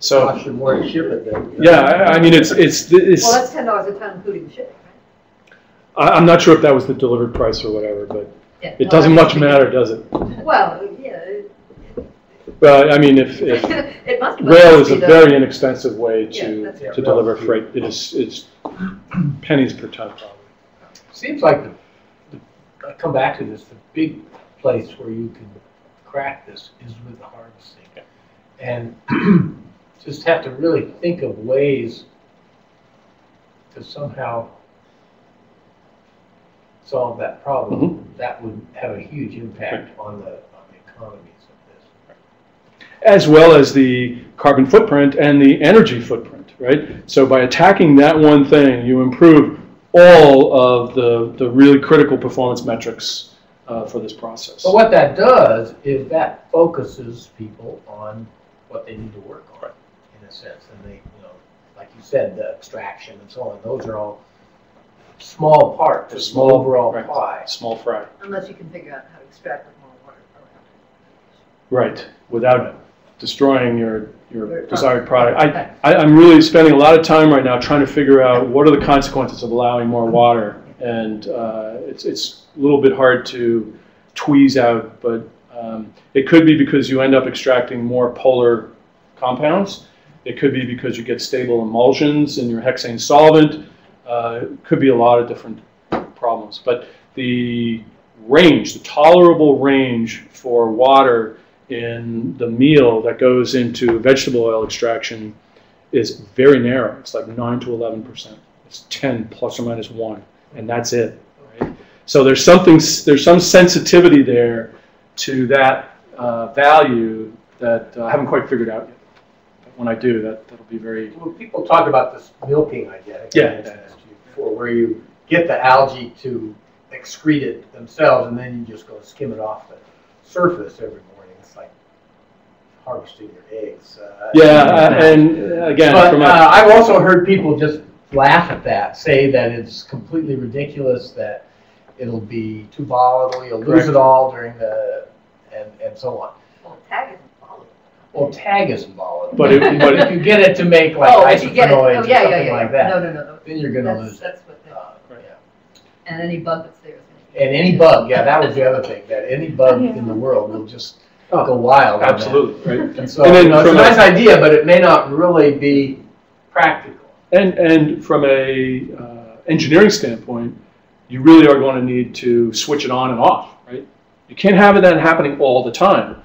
[SPEAKER 10] So
[SPEAKER 2] Cost you more to ship it than.
[SPEAKER 10] yeah, I, I mean it's it's it's.
[SPEAKER 9] Well, that's ten dollars a ton including the shipping, right?
[SPEAKER 10] I, I'm not sure if that was the delivered price or whatever, but
[SPEAKER 9] Yeah,
[SPEAKER 10] it
[SPEAKER 9] no,
[SPEAKER 10] doesn't much
[SPEAKER 9] think-
[SPEAKER 10] matter, does it?
[SPEAKER 9] Well, yeah, it-
[SPEAKER 10] Well, I mean, if, if
[SPEAKER 9] it must.
[SPEAKER 10] rail is a
[SPEAKER 9] be
[SPEAKER 10] very inexpensive way
[SPEAKER 9] Yeah,
[SPEAKER 10] to
[SPEAKER 9] that's
[SPEAKER 2] right.
[SPEAKER 10] to deliver freight. It is it's pennies per ton probably.
[SPEAKER 2] Seems like, the, the- I come back to this, the big place where you can crack this is with the harvesting. And just have to really think of ways to somehow solve that problem. That would have a huge impact on the, on the economies of this.
[SPEAKER 10] as well as the carbon footprint and the energy footprint, right? So by attacking that one thing, you improve all of the, the really critical performance metrics uh, for this process.
[SPEAKER 2] But what that does is that focuses people on what they need to work on,
[SPEAKER 10] Right.
[SPEAKER 2] In a sense. And they, you know, like you said, the extraction and so on, those are all small parts of the
[SPEAKER 10] Small,
[SPEAKER 2] overall
[SPEAKER 10] right.
[SPEAKER 2] pie.
[SPEAKER 10] Small fry.
[SPEAKER 9] Unless you can figure out how to extract with more water around.
[SPEAKER 10] Right, without destroying your, your
[SPEAKER 9] Your
[SPEAKER 10] desired
[SPEAKER 9] product.
[SPEAKER 10] product. I, I, I'm really spending a lot of time right now trying to figure out what are the consequences of allowing more water. And uh, it's, it's a little bit hard to tweeze out, but um, it could be because you end up extracting more polar compounds. It could be because you get stable emulsions in your hexane solvent. Uh, it could be a lot of different problems. But the range, the tolerable range for water in the meal that goes into vegetable oil extraction is very narrow. It's like 9 to 11 percent. It's 10 plus or minus 1, and that's it. Right? So there's something, there's some sensitivity there to that uh, value that uh, I haven't quite figured out yet. But when I do, that, that'll be very,
[SPEAKER 2] When people talk about this milking idea, I think
[SPEAKER 10] Yeah.
[SPEAKER 2] I mentioned this to you before, where you get the algae to excrete it themselves and then you just go skim it off the surface every morning. It's like harvesting your eggs. uh,
[SPEAKER 10] yeah, uh, and uh, again,
[SPEAKER 2] But
[SPEAKER 10] from
[SPEAKER 2] uh,
[SPEAKER 10] a,
[SPEAKER 2] I've also heard people just laugh at that, say that it's completely ridiculous, that it'll be too volatile, you'll lose it all during the, and, and so on.
[SPEAKER 9] Well, tag isn't volatile.
[SPEAKER 2] Well, tag isn't volatile.
[SPEAKER 10] But if- but
[SPEAKER 2] if you get it to make like
[SPEAKER 9] Oh, if you get it,
[SPEAKER 2] isopropyloids
[SPEAKER 9] oh,
[SPEAKER 2] or
[SPEAKER 9] yeah, yeah,
[SPEAKER 2] something
[SPEAKER 9] yeah,
[SPEAKER 2] like
[SPEAKER 9] yeah. No,
[SPEAKER 2] that,
[SPEAKER 9] no, no, no.
[SPEAKER 2] then you're gonna
[SPEAKER 9] That's,
[SPEAKER 2] lose it.
[SPEAKER 9] that's what they,
[SPEAKER 2] Uh,
[SPEAKER 10] Right.
[SPEAKER 2] yeah.
[SPEAKER 9] and any bug that's there is gonna.
[SPEAKER 2] And any bug, yeah, that was the other thing, that any bug in the world will just
[SPEAKER 10] Oh,
[SPEAKER 2] go wild on that.
[SPEAKER 10] absolutely, right?
[SPEAKER 2] And so,
[SPEAKER 10] And then
[SPEAKER 2] you know, it's a
[SPEAKER 10] from a-
[SPEAKER 2] nice idea, but it may not really be practical.
[SPEAKER 10] And, and from a uh, engineering standpoint, you really are going to need to switch it on and off, right? You can't have that happening all the time.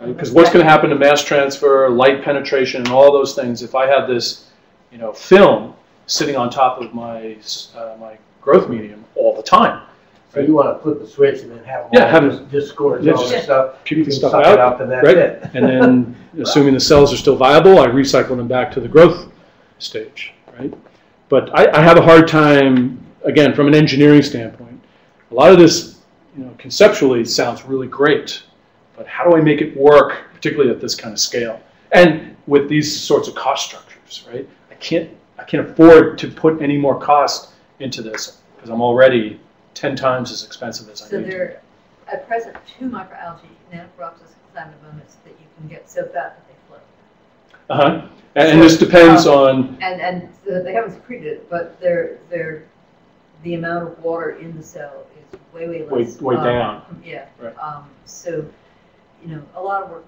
[SPEAKER 10] Because what's going to happen to mass transfer, light penetration, and all those things if I have this, you know, film sitting on top of my uh, my growth medium all the time?
[SPEAKER 2] So you wanna flip the switch and then have them
[SPEAKER 10] Yeah,
[SPEAKER 2] all
[SPEAKER 10] have
[SPEAKER 2] just disgorge
[SPEAKER 10] yeah,
[SPEAKER 2] all
[SPEAKER 10] just
[SPEAKER 2] stuff.
[SPEAKER 10] Puke the stuff out,
[SPEAKER 2] and that's
[SPEAKER 10] right?
[SPEAKER 2] it.
[SPEAKER 10] and then assuming the cells are still viable, I recycle them back to the growth stage, right? But I, I have a hard time, again, from an engineering standpoint. A lot of this, you know, conceptually sounds really great, but how do I make it work, particularly at this kind of scale, and with these sorts of cost structures, right? I can't, I can't afford to put any more cost into this because I'm already ten times as expensive as I
[SPEAKER 9] So
[SPEAKER 10] need to.
[SPEAKER 9] there are at present two microalgae, Nannochloropsis chlamydomonas, that you can get so fat that they float.
[SPEAKER 10] Uh-huh. And, and this depends on,
[SPEAKER 9] And, and so they haven't secreted it, but they're, they're, the amount of water in the cell is way, way
[SPEAKER 10] way,
[SPEAKER 9] less.
[SPEAKER 10] way
[SPEAKER 9] um,
[SPEAKER 10] down.
[SPEAKER 9] Yeah.
[SPEAKER 10] Right.
[SPEAKER 9] Um, so, you know, a lot of work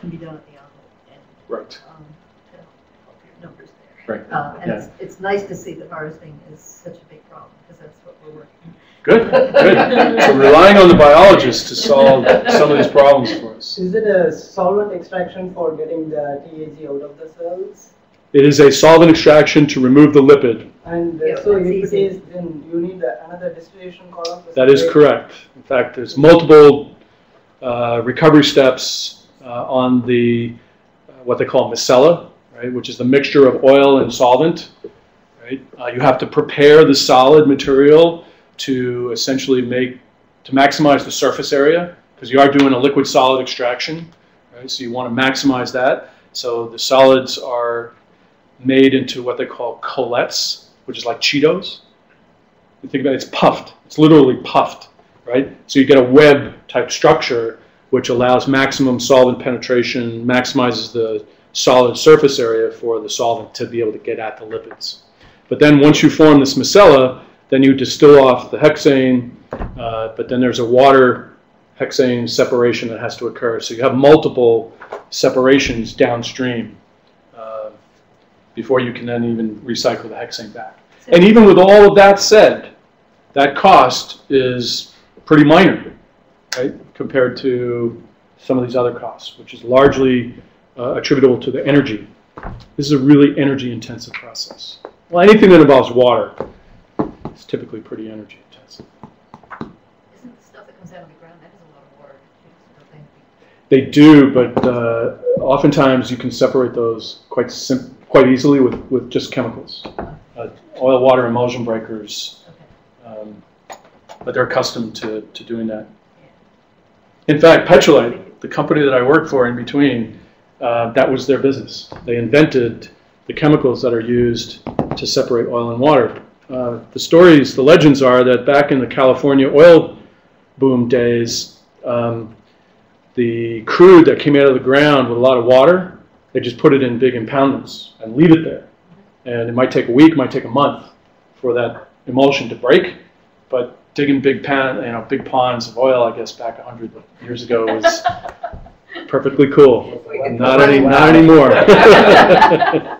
[SPEAKER 9] can be done at the envelope and,
[SPEAKER 10] Right,
[SPEAKER 9] um, to help your numbers there.
[SPEAKER 10] right.
[SPEAKER 9] Uh, and
[SPEAKER 10] Yeah.
[SPEAKER 9] it's, it's nice to see that harvesting is such a big problem, because that's what we're working on.
[SPEAKER 10] Good, good. So relying on the biologists to solve some of these problems for us.
[SPEAKER 6] Is it a solvent extraction for getting the TAG out of the cells?
[SPEAKER 10] It is a solvent extraction to remove the lipid.
[SPEAKER 6] And uh,
[SPEAKER 9] Yeah,
[SPEAKER 6] so if it
[SPEAKER 9] easy.
[SPEAKER 6] is, then you need uh, another distillation column?
[SPEAKER 10] That is correct. In fact, there's multiple recovery steps uh, on the, uh, what they call miscella, right, which is the mixture of oil and solvent, right? Uh, You have to prepare the solid material to essentially make, to maximize the surface area, because you are doing a liquid-solid extraction, right? So you want to maximize that. So the solids are made into what they call collets, which is like Cheetos. You think about it, it's puffed. It's literally puffed, right? So you get a web type structure which allows maximum solvent penetration, maximizes the solid surface area for the solvent to be able to get at the lipids. But then once you form this miscella, then you distill off the hexane, uh, but then there's a water hexane separation that has to occur. So you have multiple separations downstream uh, before you can then even recycle the hexane back.
[SPEAKER 9] So-
[SPEAKER 10] And even with all of that said, that cost is pretty minor, right, compared to some of these other costs, which is largely uh, attributable to the energy. This is a really energy intensive process. Well, anything that involves water is typically pretty energy intensive.
[SPEAKER 9] Isn't the stuff that comes out of the ground, that is a lot of water, they?
[SPEAKER 10] They do, but uh, oftentimes you can separate those quite sim- quite easily with, with just chemicals. Uh, oil water emulsion breakers,
[SPEAKER 9] Okay.
[SPEAKER 10] But they're accustomed to, to doing that. In fact, Petrolite, the company that I worked for in between, uh, that was their business. They invented the chemicals that are used to separate oil and water. Uh, the stories, the legends are that back in the California oil boom days, um, the crude that came out of the ground with a lot of water, they just put it in big impoundments and leave it there. And it might take a week, might take a month for that emulsion to break. But digging big pan, you know, big ponds of oil, I guess back a hundred years ago was perfectly cool. Not any, not anymore.